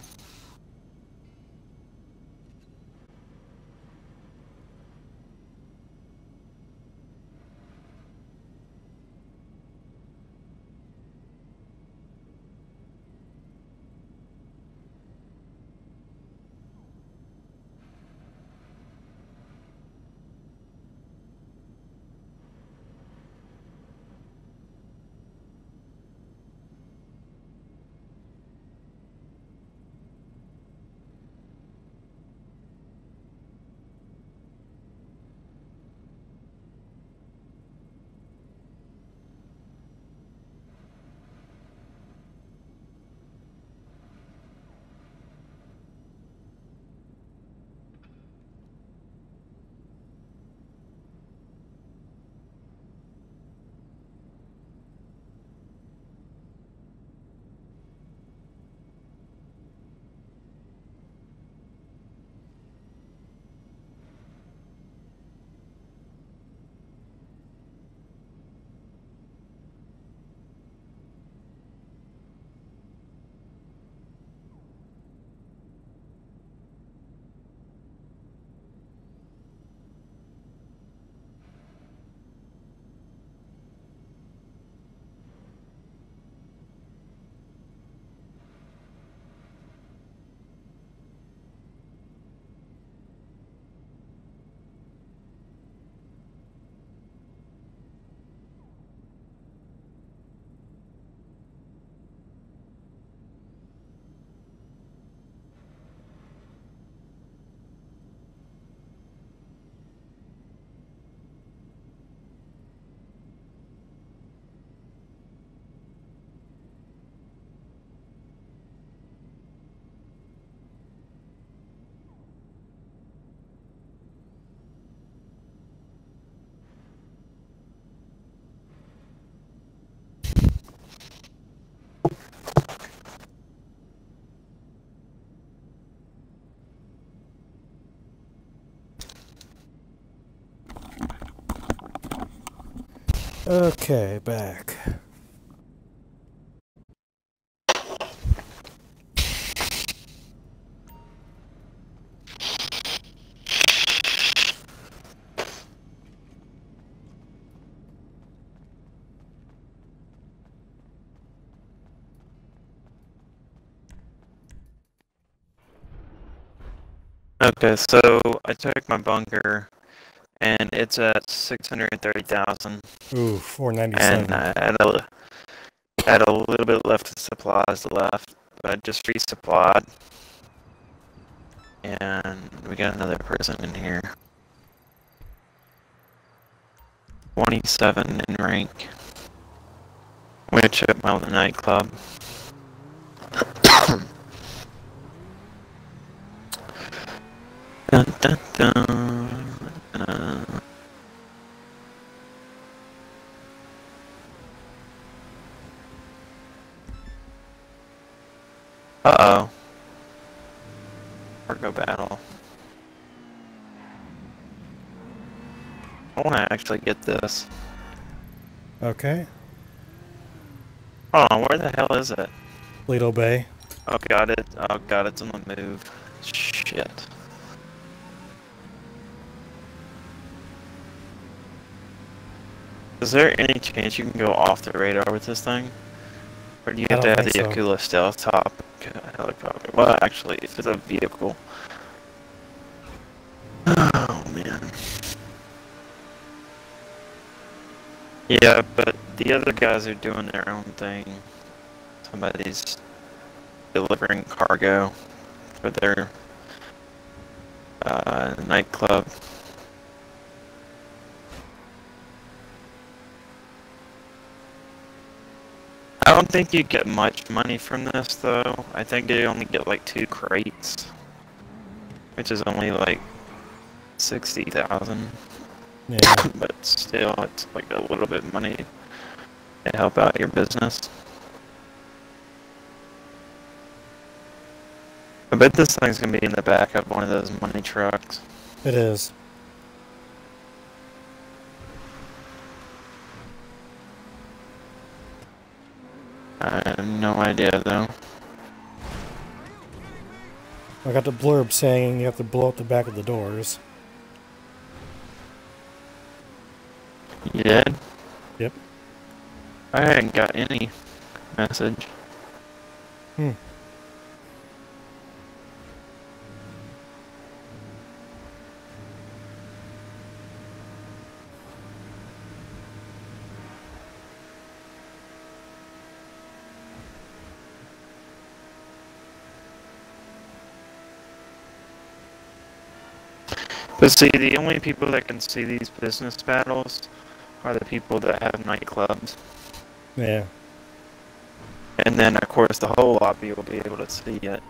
Okay, back. Okay, so I took my bunker, and it's at six hundred thirty thousand, Ooh, 497. and uh, I had a, had a little bit left of supplies left, but I just resupplied, and we got another person in here. Twenty-seven in rank, which at my nightclub. Dun, dun, dun, dun. Uh-oh. Cargo battle. I want to actually get this. Okay. Hold on, where the hell is it? Lido Bay. Oh, got it. Oh, god, it's on the move. Shit. Is there any chance you can go off the radar with this thing? Or do you have to have the think so. Stealth top helicopter? Well, actually, if it's a vehicle. Yeah, but the other guys are doing their own thing. Somebody's delivering cargo for their uh, nightclub. I don't think you get much money from this though. I think you only get like two crates, which is only like sixty thousand. Yeah. <coughs> but still, it's like a little bit of money to help out your business. I bet this thing's gonna be in the back of one of those money trucks. It is. I have no idea though. I got the blurb saying you have to blow up the back of the doors. You did? Yep. I hadn't got any message. Hmm. But see, the only people that can see these business battles are the people that have nightclubs. Yeah. And then, of course, the whole lobby will be able to see it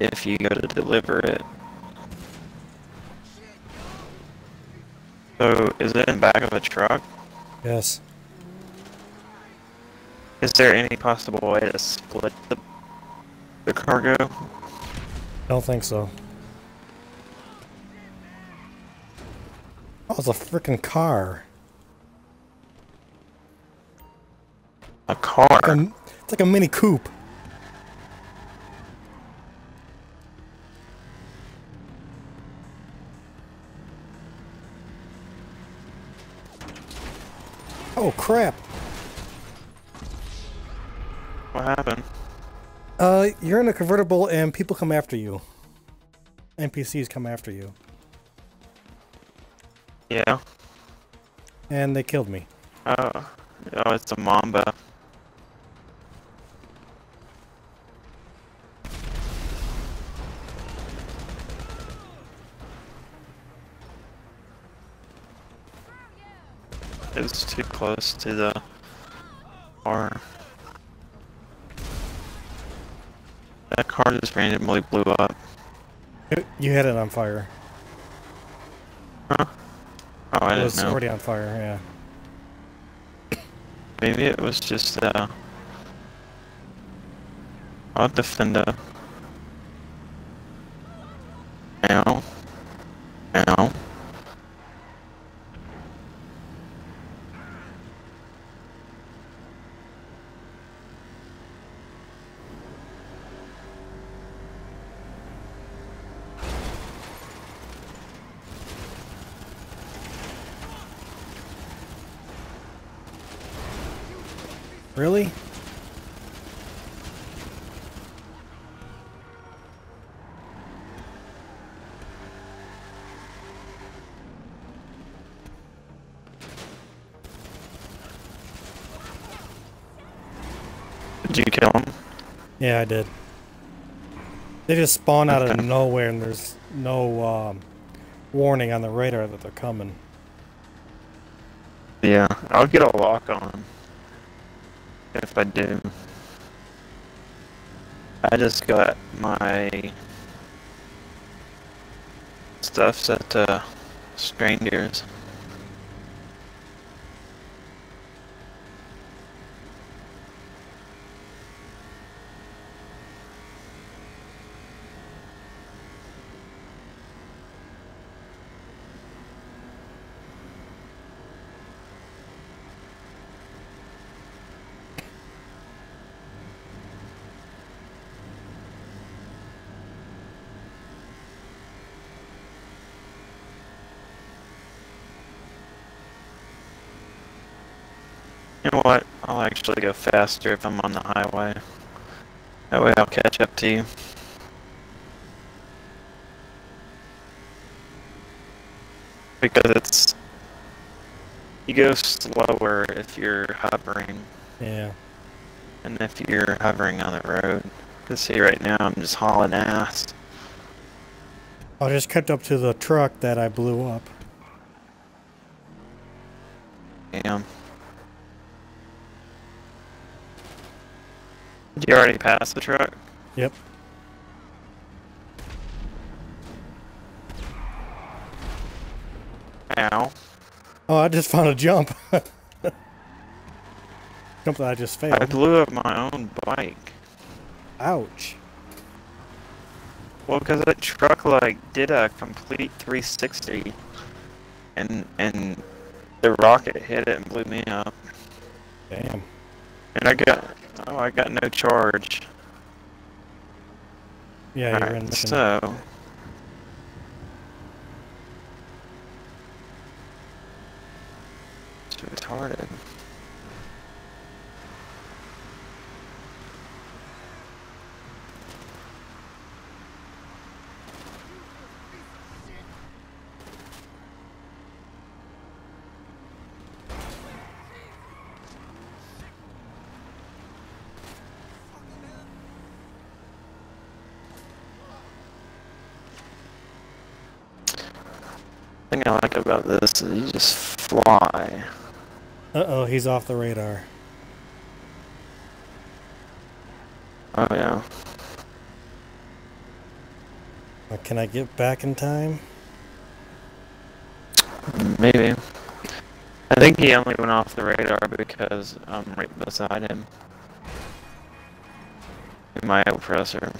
if you go to deliver it. So, is it in the back of a truck? Yes. Is there any possible way to split the, the cargo? I don't think so. Oh, it's a freaking car. A car? Like a, it's like a mini coupe. Oh crap! What happened? Uh, you're in a convertible and people come after you. NPCs come after you. Yeah. And they killed me. Oh, oh, it's a Mamba. It's too close to the car. That car just randomly blew up. You- had it on fire. Huh? Oh, I It didn't was know. already on fire, yeah. Maybe it was just, uh... I'll defend a... Ow. Ow. Really? Did you kill him? Yeah, I did. They just spawn out of nowhere and there's no um, warning on the radar that they're coming. Yeah, I'll get a lock on. If I do. I just got my stuff set to strain gears. You know what? I'll actually go faster if I'm on the highway. That way I'll catch up to you. Because it's... You go slower if you're hovering, Yeah. and if you're hovering on the road. Cause see right now I'm just hauling ass. I just kept up to the truck that I blew up. Damn. You already pass the truck? Yep. Ow. Oh, I just found a jump. <laughs> jump that I just failed. I blew up my own bike. Ouch. Well, because that truck like did a complete 360, and and the rocket hit it and blew me up. Damn. And I got oh I got no charge. Yeah, you're in Alright, mission. so it's retarded. thing I like about this is you just fly. Uh-oh, he's off the radar. Oh yeah. Uh, Can I get back in time? Maybe. I think he only went off the radar because I'm right beside him. In my oppressor.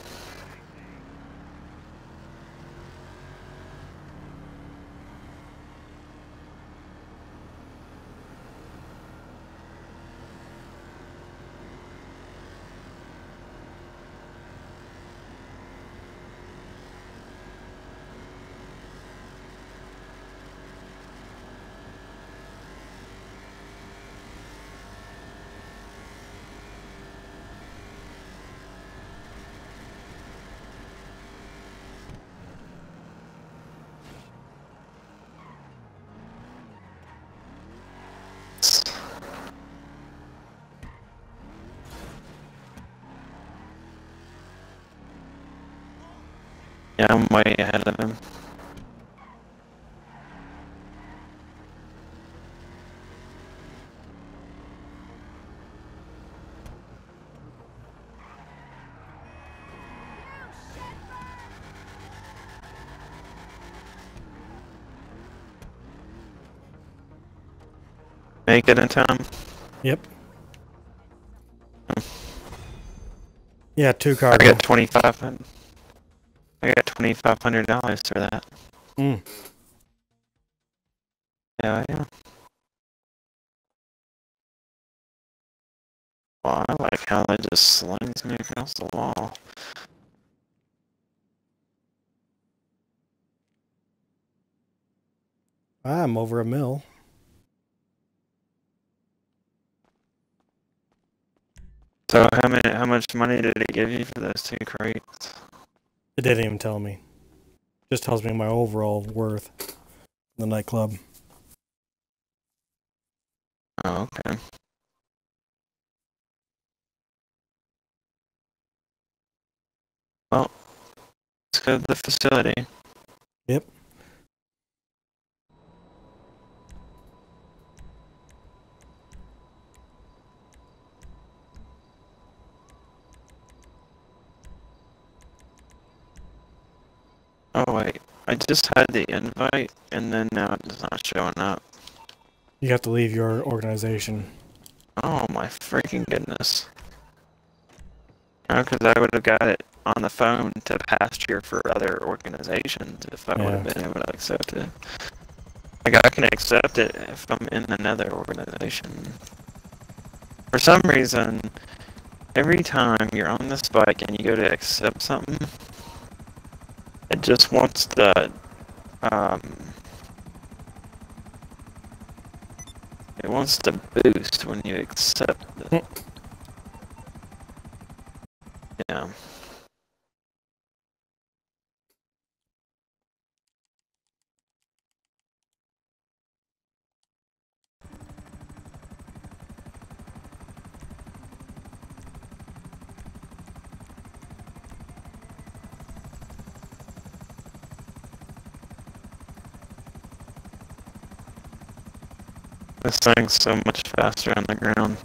Yeah, I'm way ahead of him. Make it in time. Yep. Hmm. Yeah, two I cargo. got twenty five hundred. I got twenty five hundred dollars for that. Mm. Yeah, yeah. Well, I like how that just slings me across the wall. I'm over a mill. So how many? How much money did it give you for those two crates? It didn't even tell me. Just tells me my overall worth. in The nightclub. Oh, okay. Well, let's go to the facility. Yep. Oh wait, I just had the invite, and then now it's not showing up. You have to leave your organization. Oh my freaking goodness. Oh, because I would have got it on the phone to pasture for other organizations if I would have been able to accept it. Like I can accept it if I'm in another organization. For some reason, every time you're on this bike and you go to accept something, it just wants the um, it wants to boost when you accept it. Yeah. This thing's so much faster on the ground.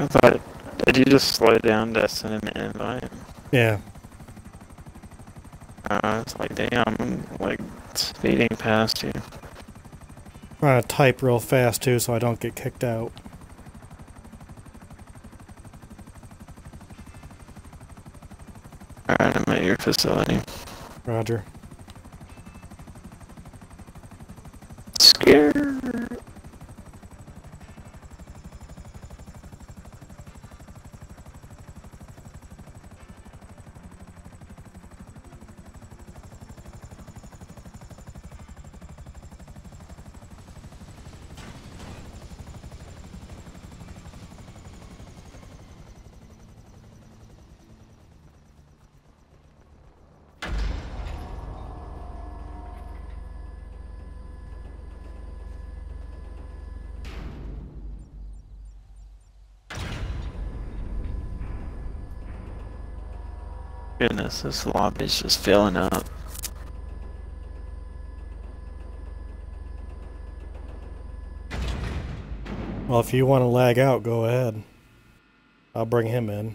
I thought, did you just slow down to send him an invite? Yeah. Uh, it's like, damn, I'm like speeding past you. I'm trying to type real fast too so I don't get kicked out. Alright, I'm at your facility. Roger. Goodness, this lobby's just filling up. Well, if you want to lag out, go ahead. I'll bring him in.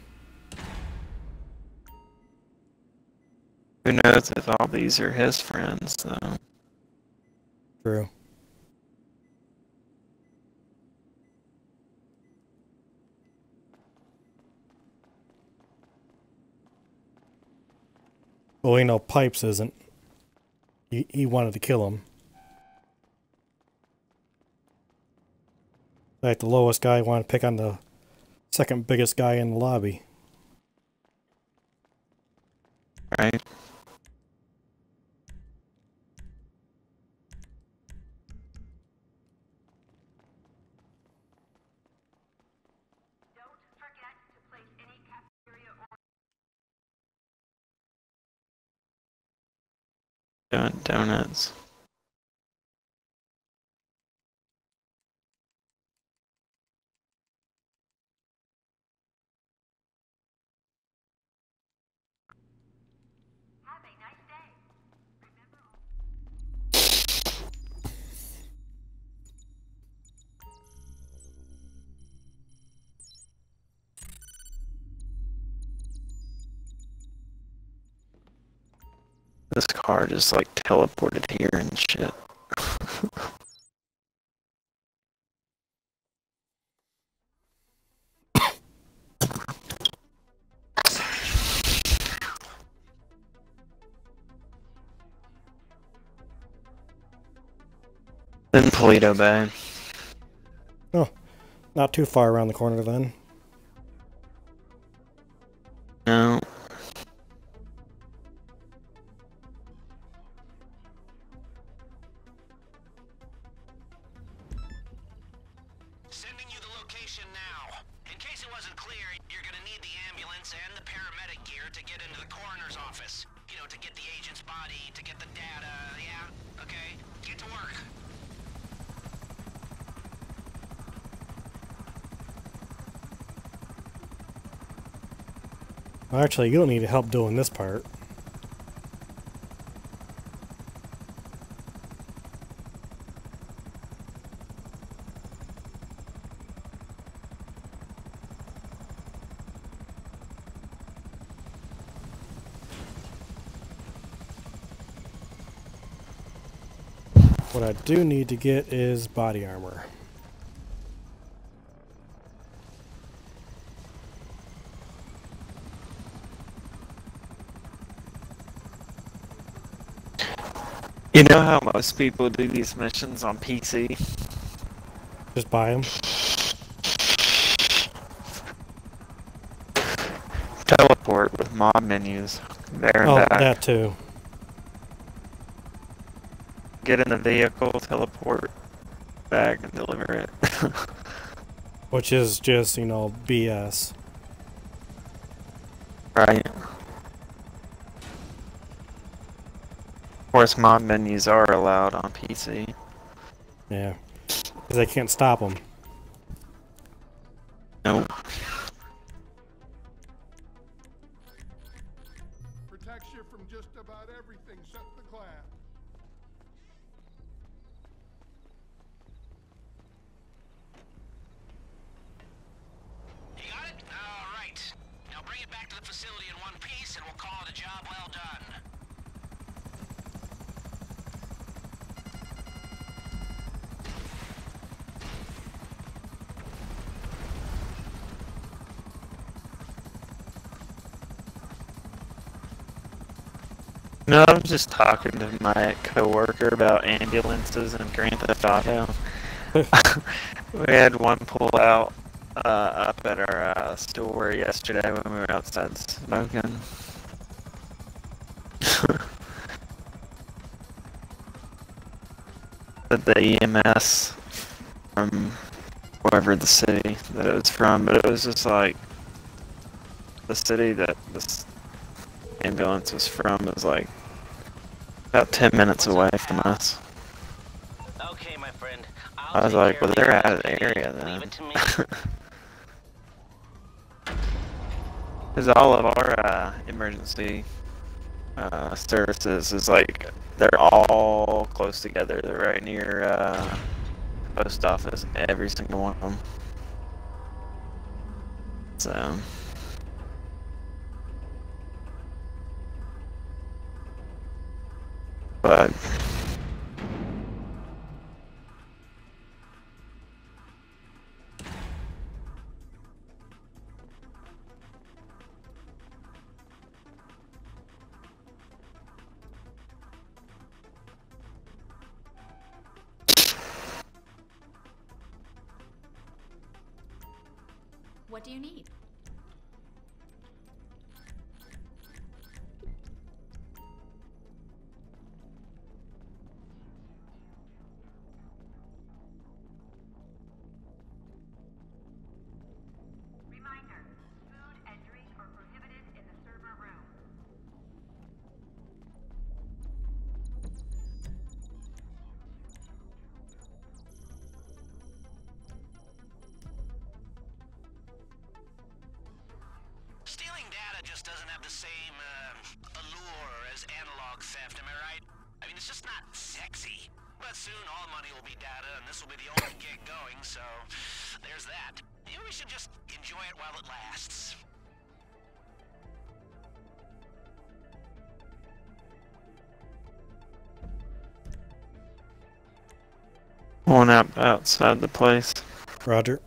Who knows if all these are his friends, though. True. Well, we know Pipes isn't. He, he wanted to kill him. Like the lowest guy wanted to pick on the second biggest guy in the lobby. Right? Donuts. This car just like teleported here and shit. in Paleto Bay. Oh, not too far around the corner then. Body, to get the data, yeah? Okay, get to work. Actually, you don't need to help doing this part. Do need to get is body armor. You know how most people do these missions on PC? Just buy them. Teleport with mod menus. There Oh, back. that too. Get in the vehicle, teleport back, and deliver it. <laughs> Which is just, you know, BS. right. Of course, mod menus are allowed on PC. Yeah. Because they can't stop them. Just talking to my coworker about ambulances and Grand Theft Auto. <laughs> we had one pull out uh, up at our uh, store yesterday when we were outside smoking. <laughs> But the EMS from wherever the city that it was from, but it was just like the city that this ambulance was from is like about 10 minutes away from us. Okay, my friend. I'll I was like, well, they're out of the area then. Because <laughs> all of our uh, emergency uh, services is like, they're all close together. They're right near uh, post office, every single one of them. So. same uh, allure as analog theft, am I right? I mean, it's just not sexy. But soon all money will be data, and this will be the only gig going, so there's that. Maybe we should just enjoy it while it lasts. One up outside the place. Roger.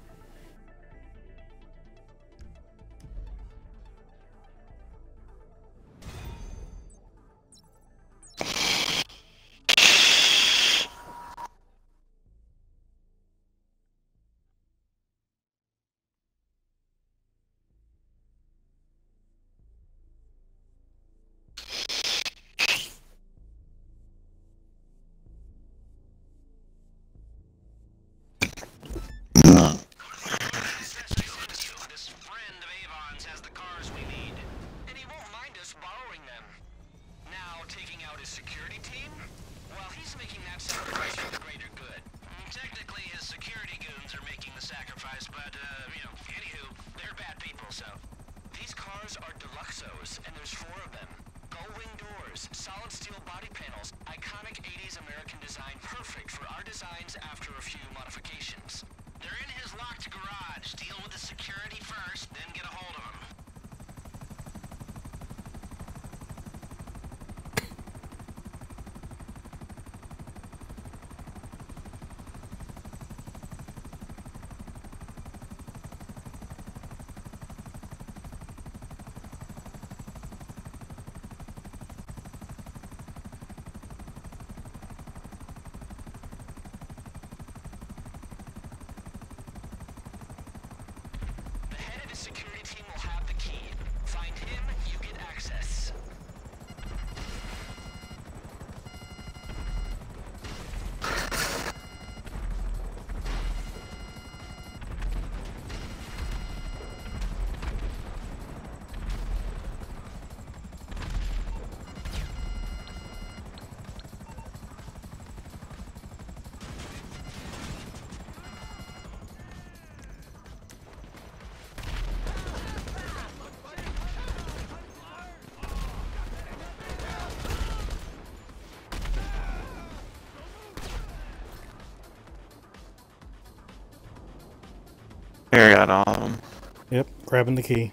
grabbing the key.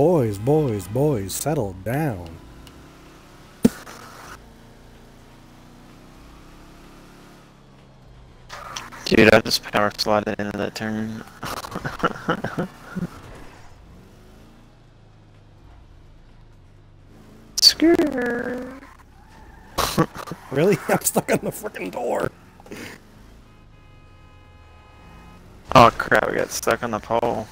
boys, boys, boys, settle down. Dude, I just power slotted into that turn. <laughs> Screw. <laughs> really? <laughs> I'm stuck on the freaking door. Oh crap, We got stuck on the pole.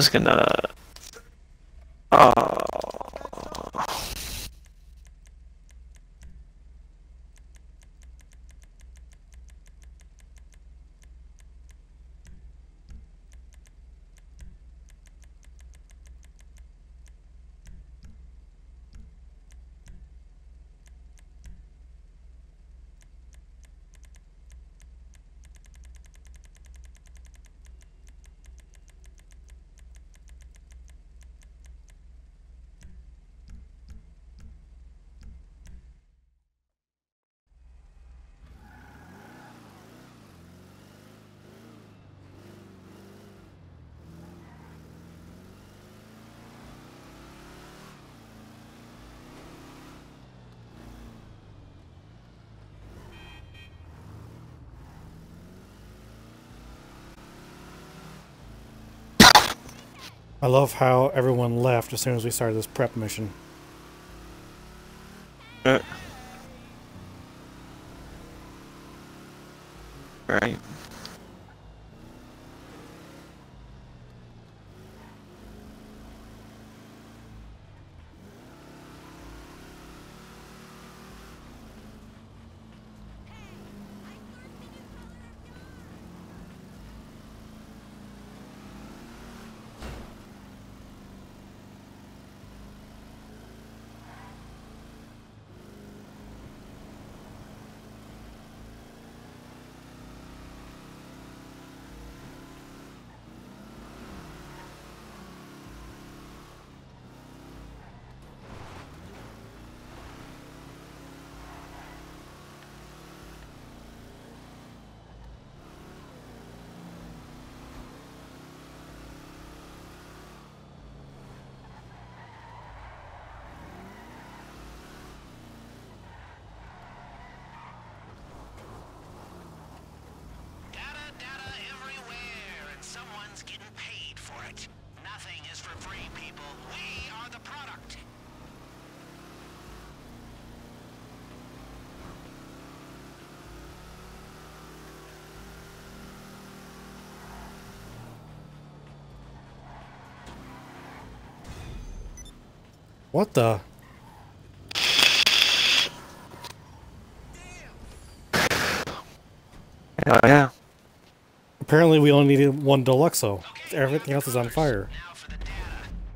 Just gonna... Uh... I love how everyone left as soon as we started this prep mission. What the? Hell yeah. Apparently we only needed one Deluxo. Everything else is on fire. <laughs> Now for the data.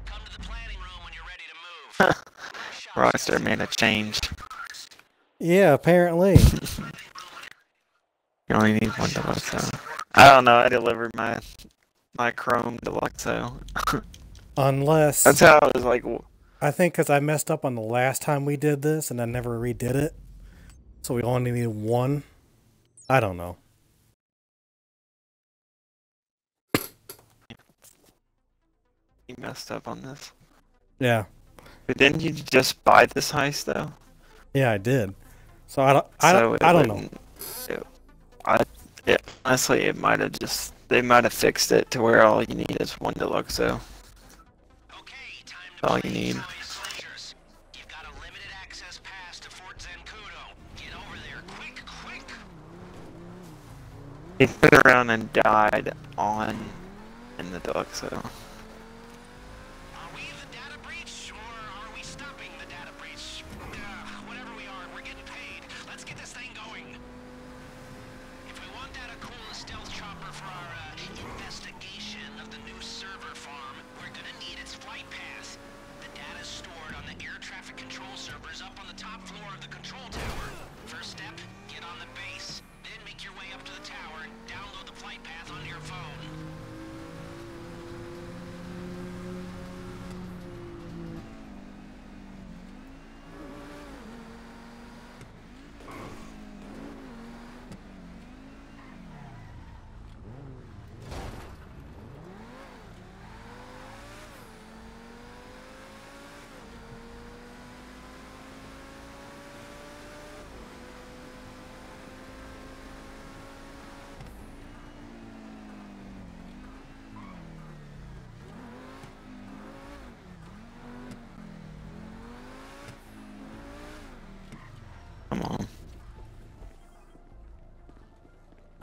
Come to the planning room when you're ready to move. Rockstar made a change. Yeah, apparently. <laughs> You only need one Deluxo. I don't know. I delivered my my Chrome Deluxo. <laughs> Unless That's how I was like. I think because I messed up on the last time we did this and I never redid it, so we only need one. I don't know. You messed up on this. Yeah, But didn't you just buy this heist though? yeah, I did. So I don't. I So don't. I don't know. it- I, it, honestly, it might have just they might have fixed it to where all you need is one Deluxo. Okay, time to That's all you need. He turned around and died on in the Deluxo. Are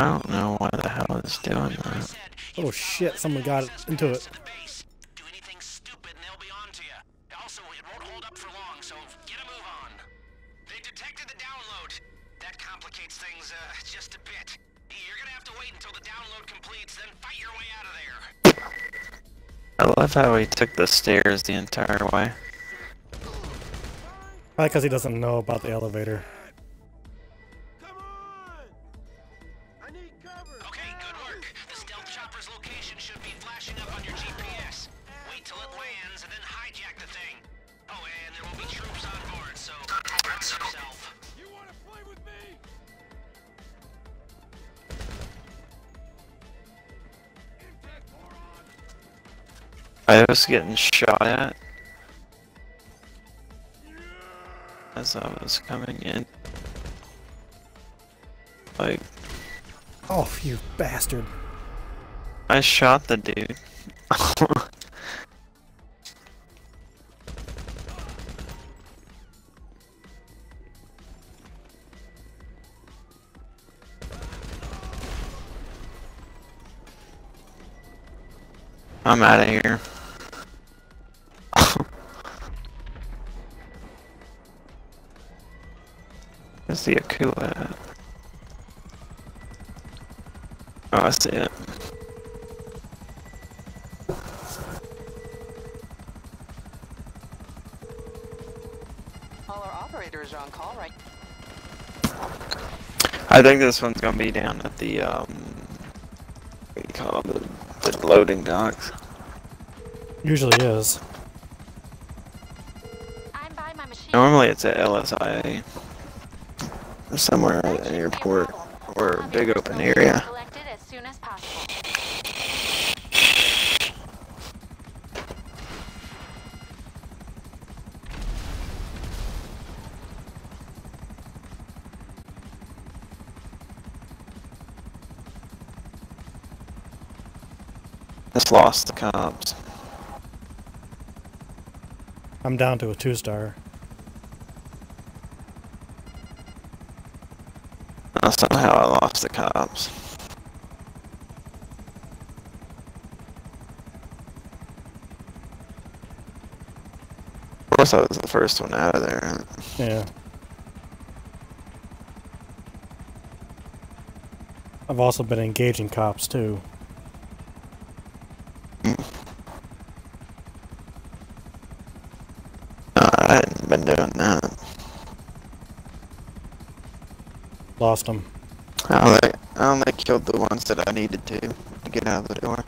I don't know why the hell it's doing that. Oh shit! Someone got into it. to the base. Do anything stupid and they'll be on to you. Also, it won't hold up for long, so get a move on. They detected the download. That complicates things uh, just a bit. You're gonna have to wait until the download completes, then fight your way out of there. I love how he took the stairs the entire way. Probably because he doesn't know about the elevator. was getting shot at as I was coming in. Like... Off, oh, you bastard. I shot the dude. <laughs> I'm out of here. Where's the Oh, I see it. All our operators are on call right I think this one's gonna be down at the, um, what do you call it, the, the loading docks. Usually is. I'm by my machine. Normally it's at LSIA. Or somewhere at the airport or a big open area. Collected as soon as possible. Just lost the cops. I'm down to a two star. Uh, somehow I lost. Of course I was the first one out of there. Yeah. I've also been engaging cops too. Been doing that. Lost them. I only, I only killed the ones that I needed to to get out of the door.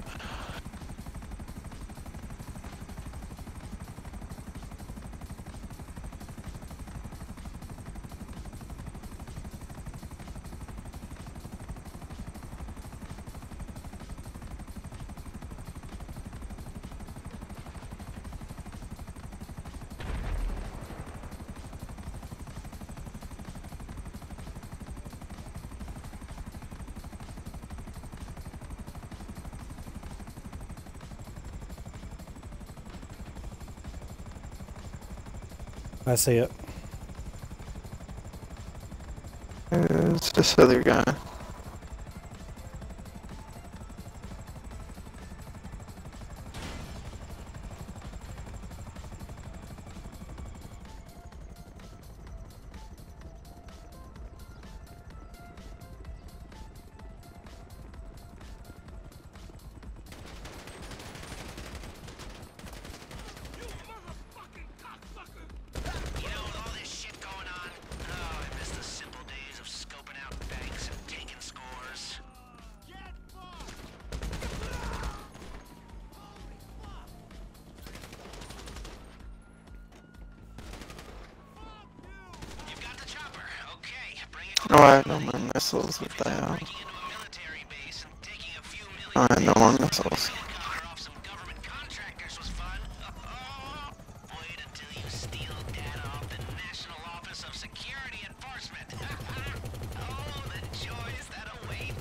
I see it. Uh, it's this other guy. Missiles. What the hell? into a military base and taking a few million I had no more missiles. Cover off some government contractors was fun. Wait until you steal data off the National Office of Security Enforcement. oh, the joys that await.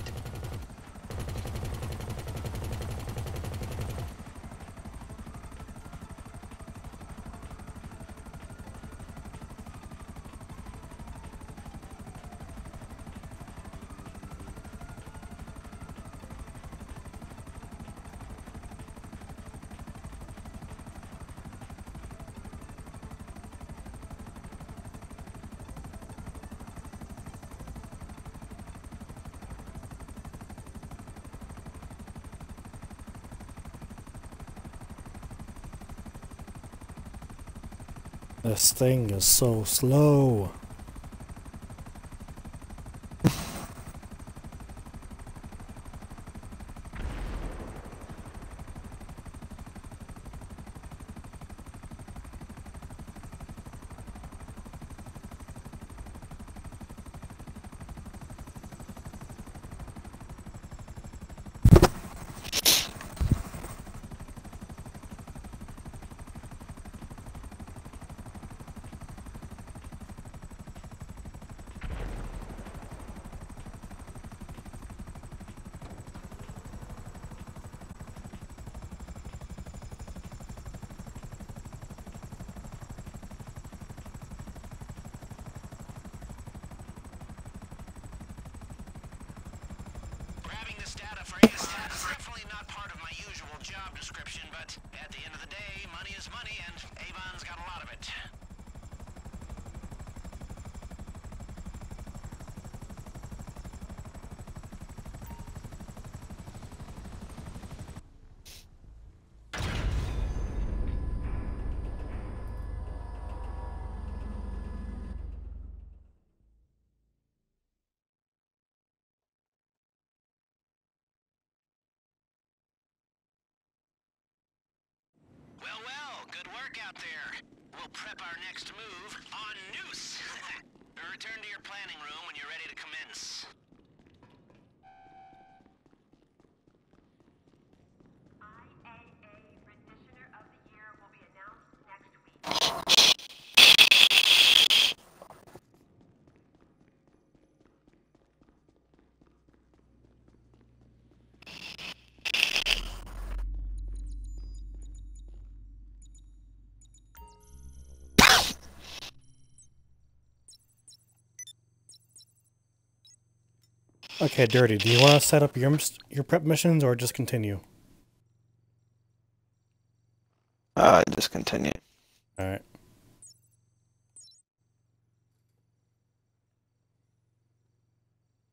This thing is so slow. Grabbing this data for prep our next move Okay, Dirty, do you want to set up your, your prep missions or just continue? Uh, just continue. Alright.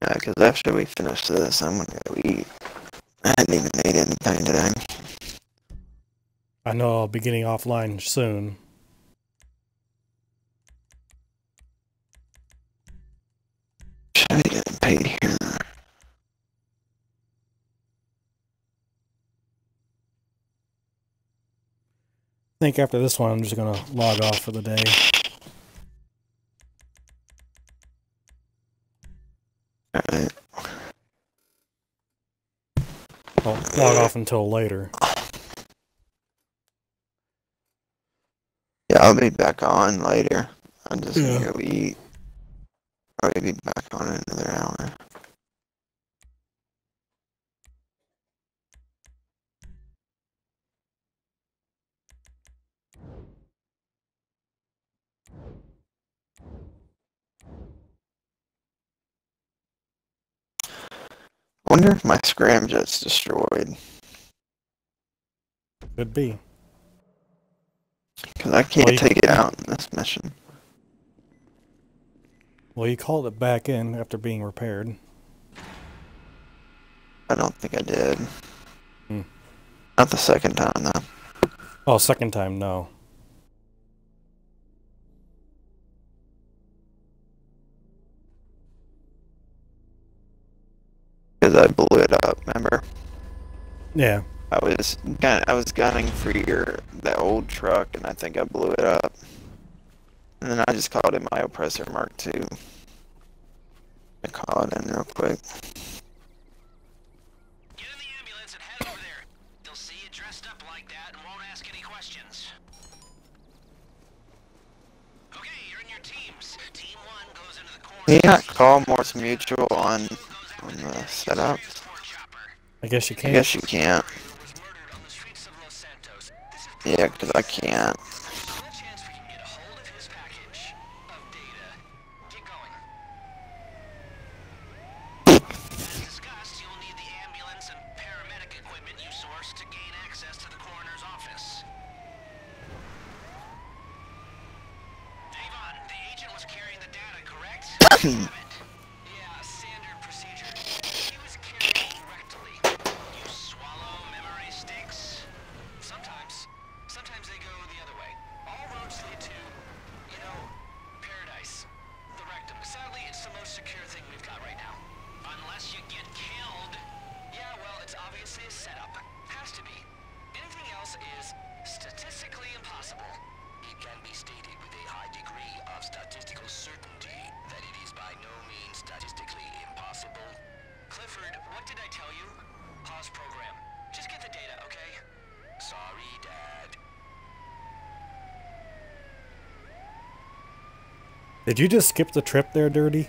Yeah, because after we finish this, I'm gonna go eat. I hadn't even ate anything today. I know I'll be getting offline soon. Should I get paid here? I think after this one, I'm just going to log off for the day. Alright. I'll log off until later. Yeah, I'll be back on later. I'm just Yeah. gonna go eat. Probably be back on in another hour. Wonder if my scramjet's destroyed. Could be. Because I can't you- take it out in this mission. Well, you called it back in after being repaired. I don't think I did. Hmm. Not the second time, though. Oh, second time, no. I blew it up, remember? Yeah. I was gun- I was gunning for your that old truck, and I think I blew it up. And then I just called it my oppressor Mark II. I call it in real quick. Get in the ambulance and head over there. They'll see you dressed up like that and won't ask any questions. Okay, you're in your teams. Team one goes into the corner. Can you not call Mors Mutual on on the uh, setup? Transport chopper. I guess you can't. I guess you can't. Was murdered on the streets of Los Santos. This is Yeah, because I can't. <coughs> <coughs> <coughs> still a chance we can get a hold of his package of data. Get going. As discussed, you'll need the ambulance and paramedic equipment you sourced to gain access to the coroner's office. Davon, the agent was carrying the data, correct? Damn it. Yeah, standard procedure. He was carrying it rectally. You swallow memory sticks? Sometimes. Sometimes they go the other way. All roads lead to, you know, paradise. The rectum. Sadly, it's the most secure thing we've got right now. Unless you get killed. Yeah, well, it's obviously a setup. Has to be. Anything else is statistically impossible. It can be stated with a high degree of statistical certainty that it is by no means statistically impossible. Clifford, what did I tell you? Pause program. Just get the data, okay? Sorry, Dad. Did you just skip the trip there, Dirty?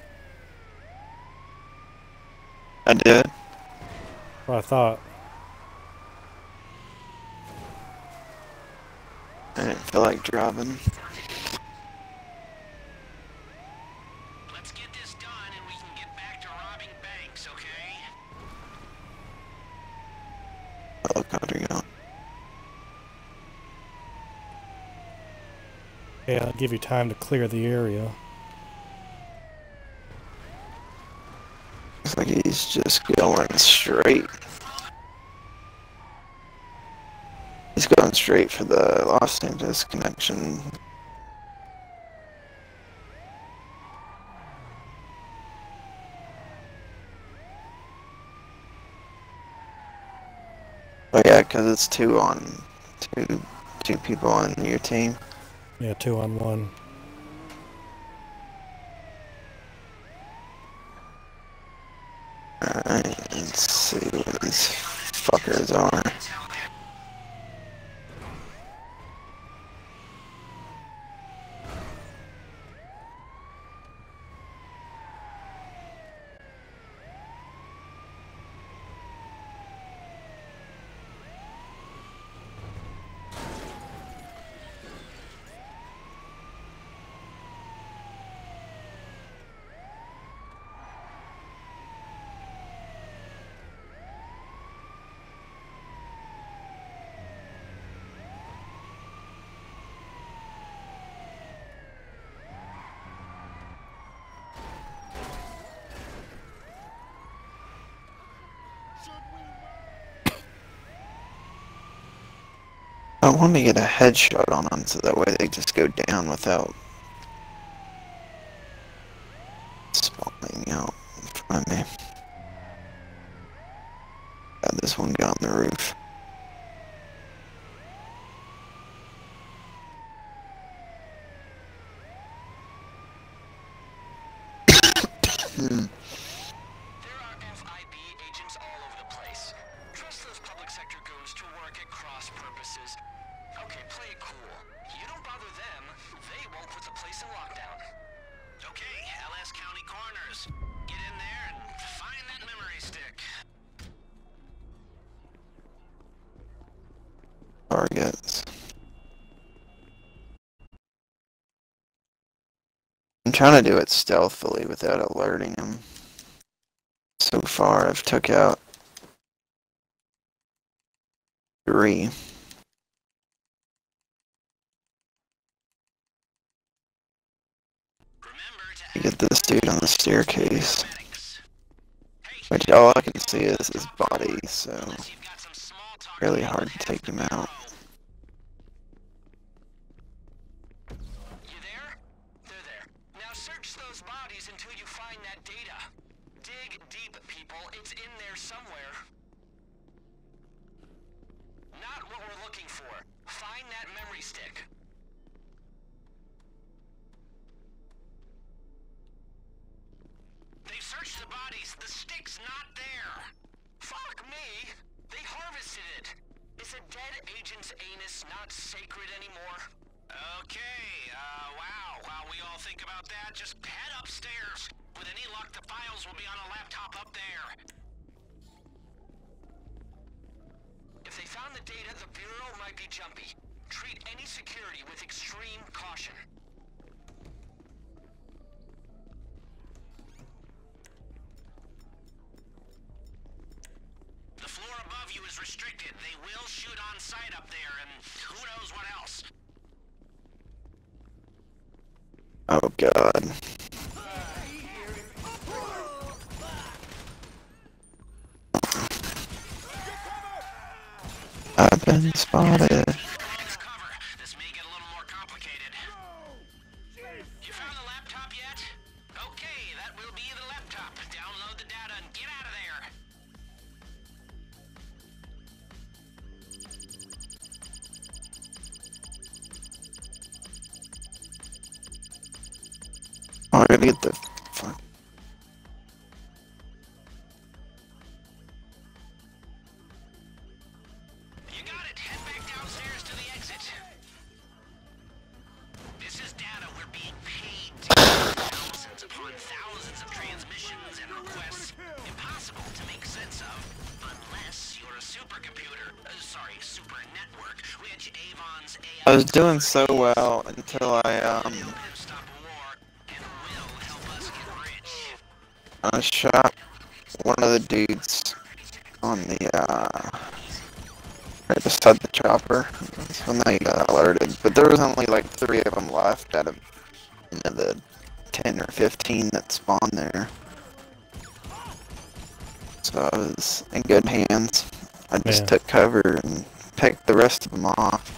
I did. Well, I thought. I didn't feel like driving. Let's get this done and we can get back to robbing banks, okay? Oh, Helicopter. Yeah, I'll give you time to clear the area. Looks like he's just going straight. He's going straight for the Los Angeles connection. Oh yeah, because it's two on two, two people on your team. Yeah, two on one. Alright, let's see what these fuckers are. I want to get a headshot on them so that way they just go down without spawning out in front of me. Got this one guy on the roof. Hmm. There are FIB agents all over the place. Trust those public sector goons to work at cross purposes. Okay, play it cool. You don't bother them, they won't put the place in lockdown. Okay, LS County Coroners. Get in there and find that memory stick. targets. I'm trying to do it stealthily without alerting them. So far, I've took out three. Get this dude on the staircase. Which all I can see is his body, so unless you've got some small talk really hard to take him out. Thousands upon thousands of transmissions and requests. Impossible to make sense of. Unless you're a supercomputer. Uh, sorry, super network, which Avon's AI... I was doing so well until I um help stop a war and will help us get rich. I shot one of the dudes on the uh right beside the chopper. So now he got alerted. But there was only like three of them left out of you know, the ten or fifteen that spawned there. So I was in good hands. I just Yeah. took cover and picked the rest of them off.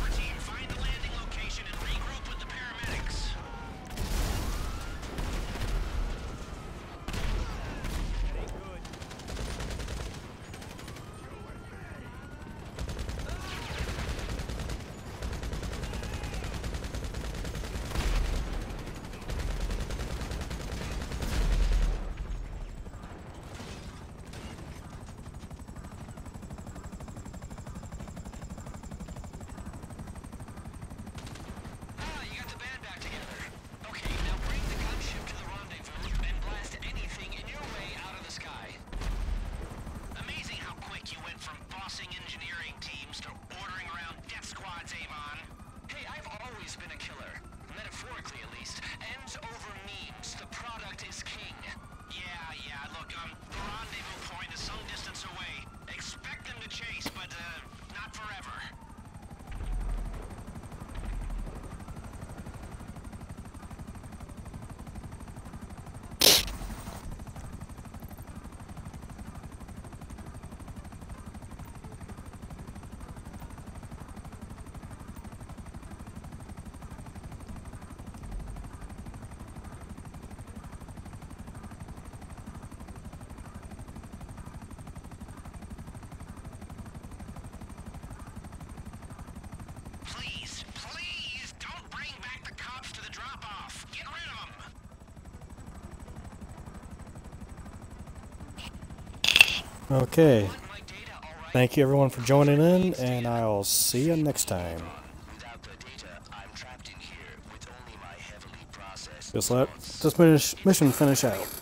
Okay. Thank you everyone for joining in, and I'll see you next time. Just let this mission finish out.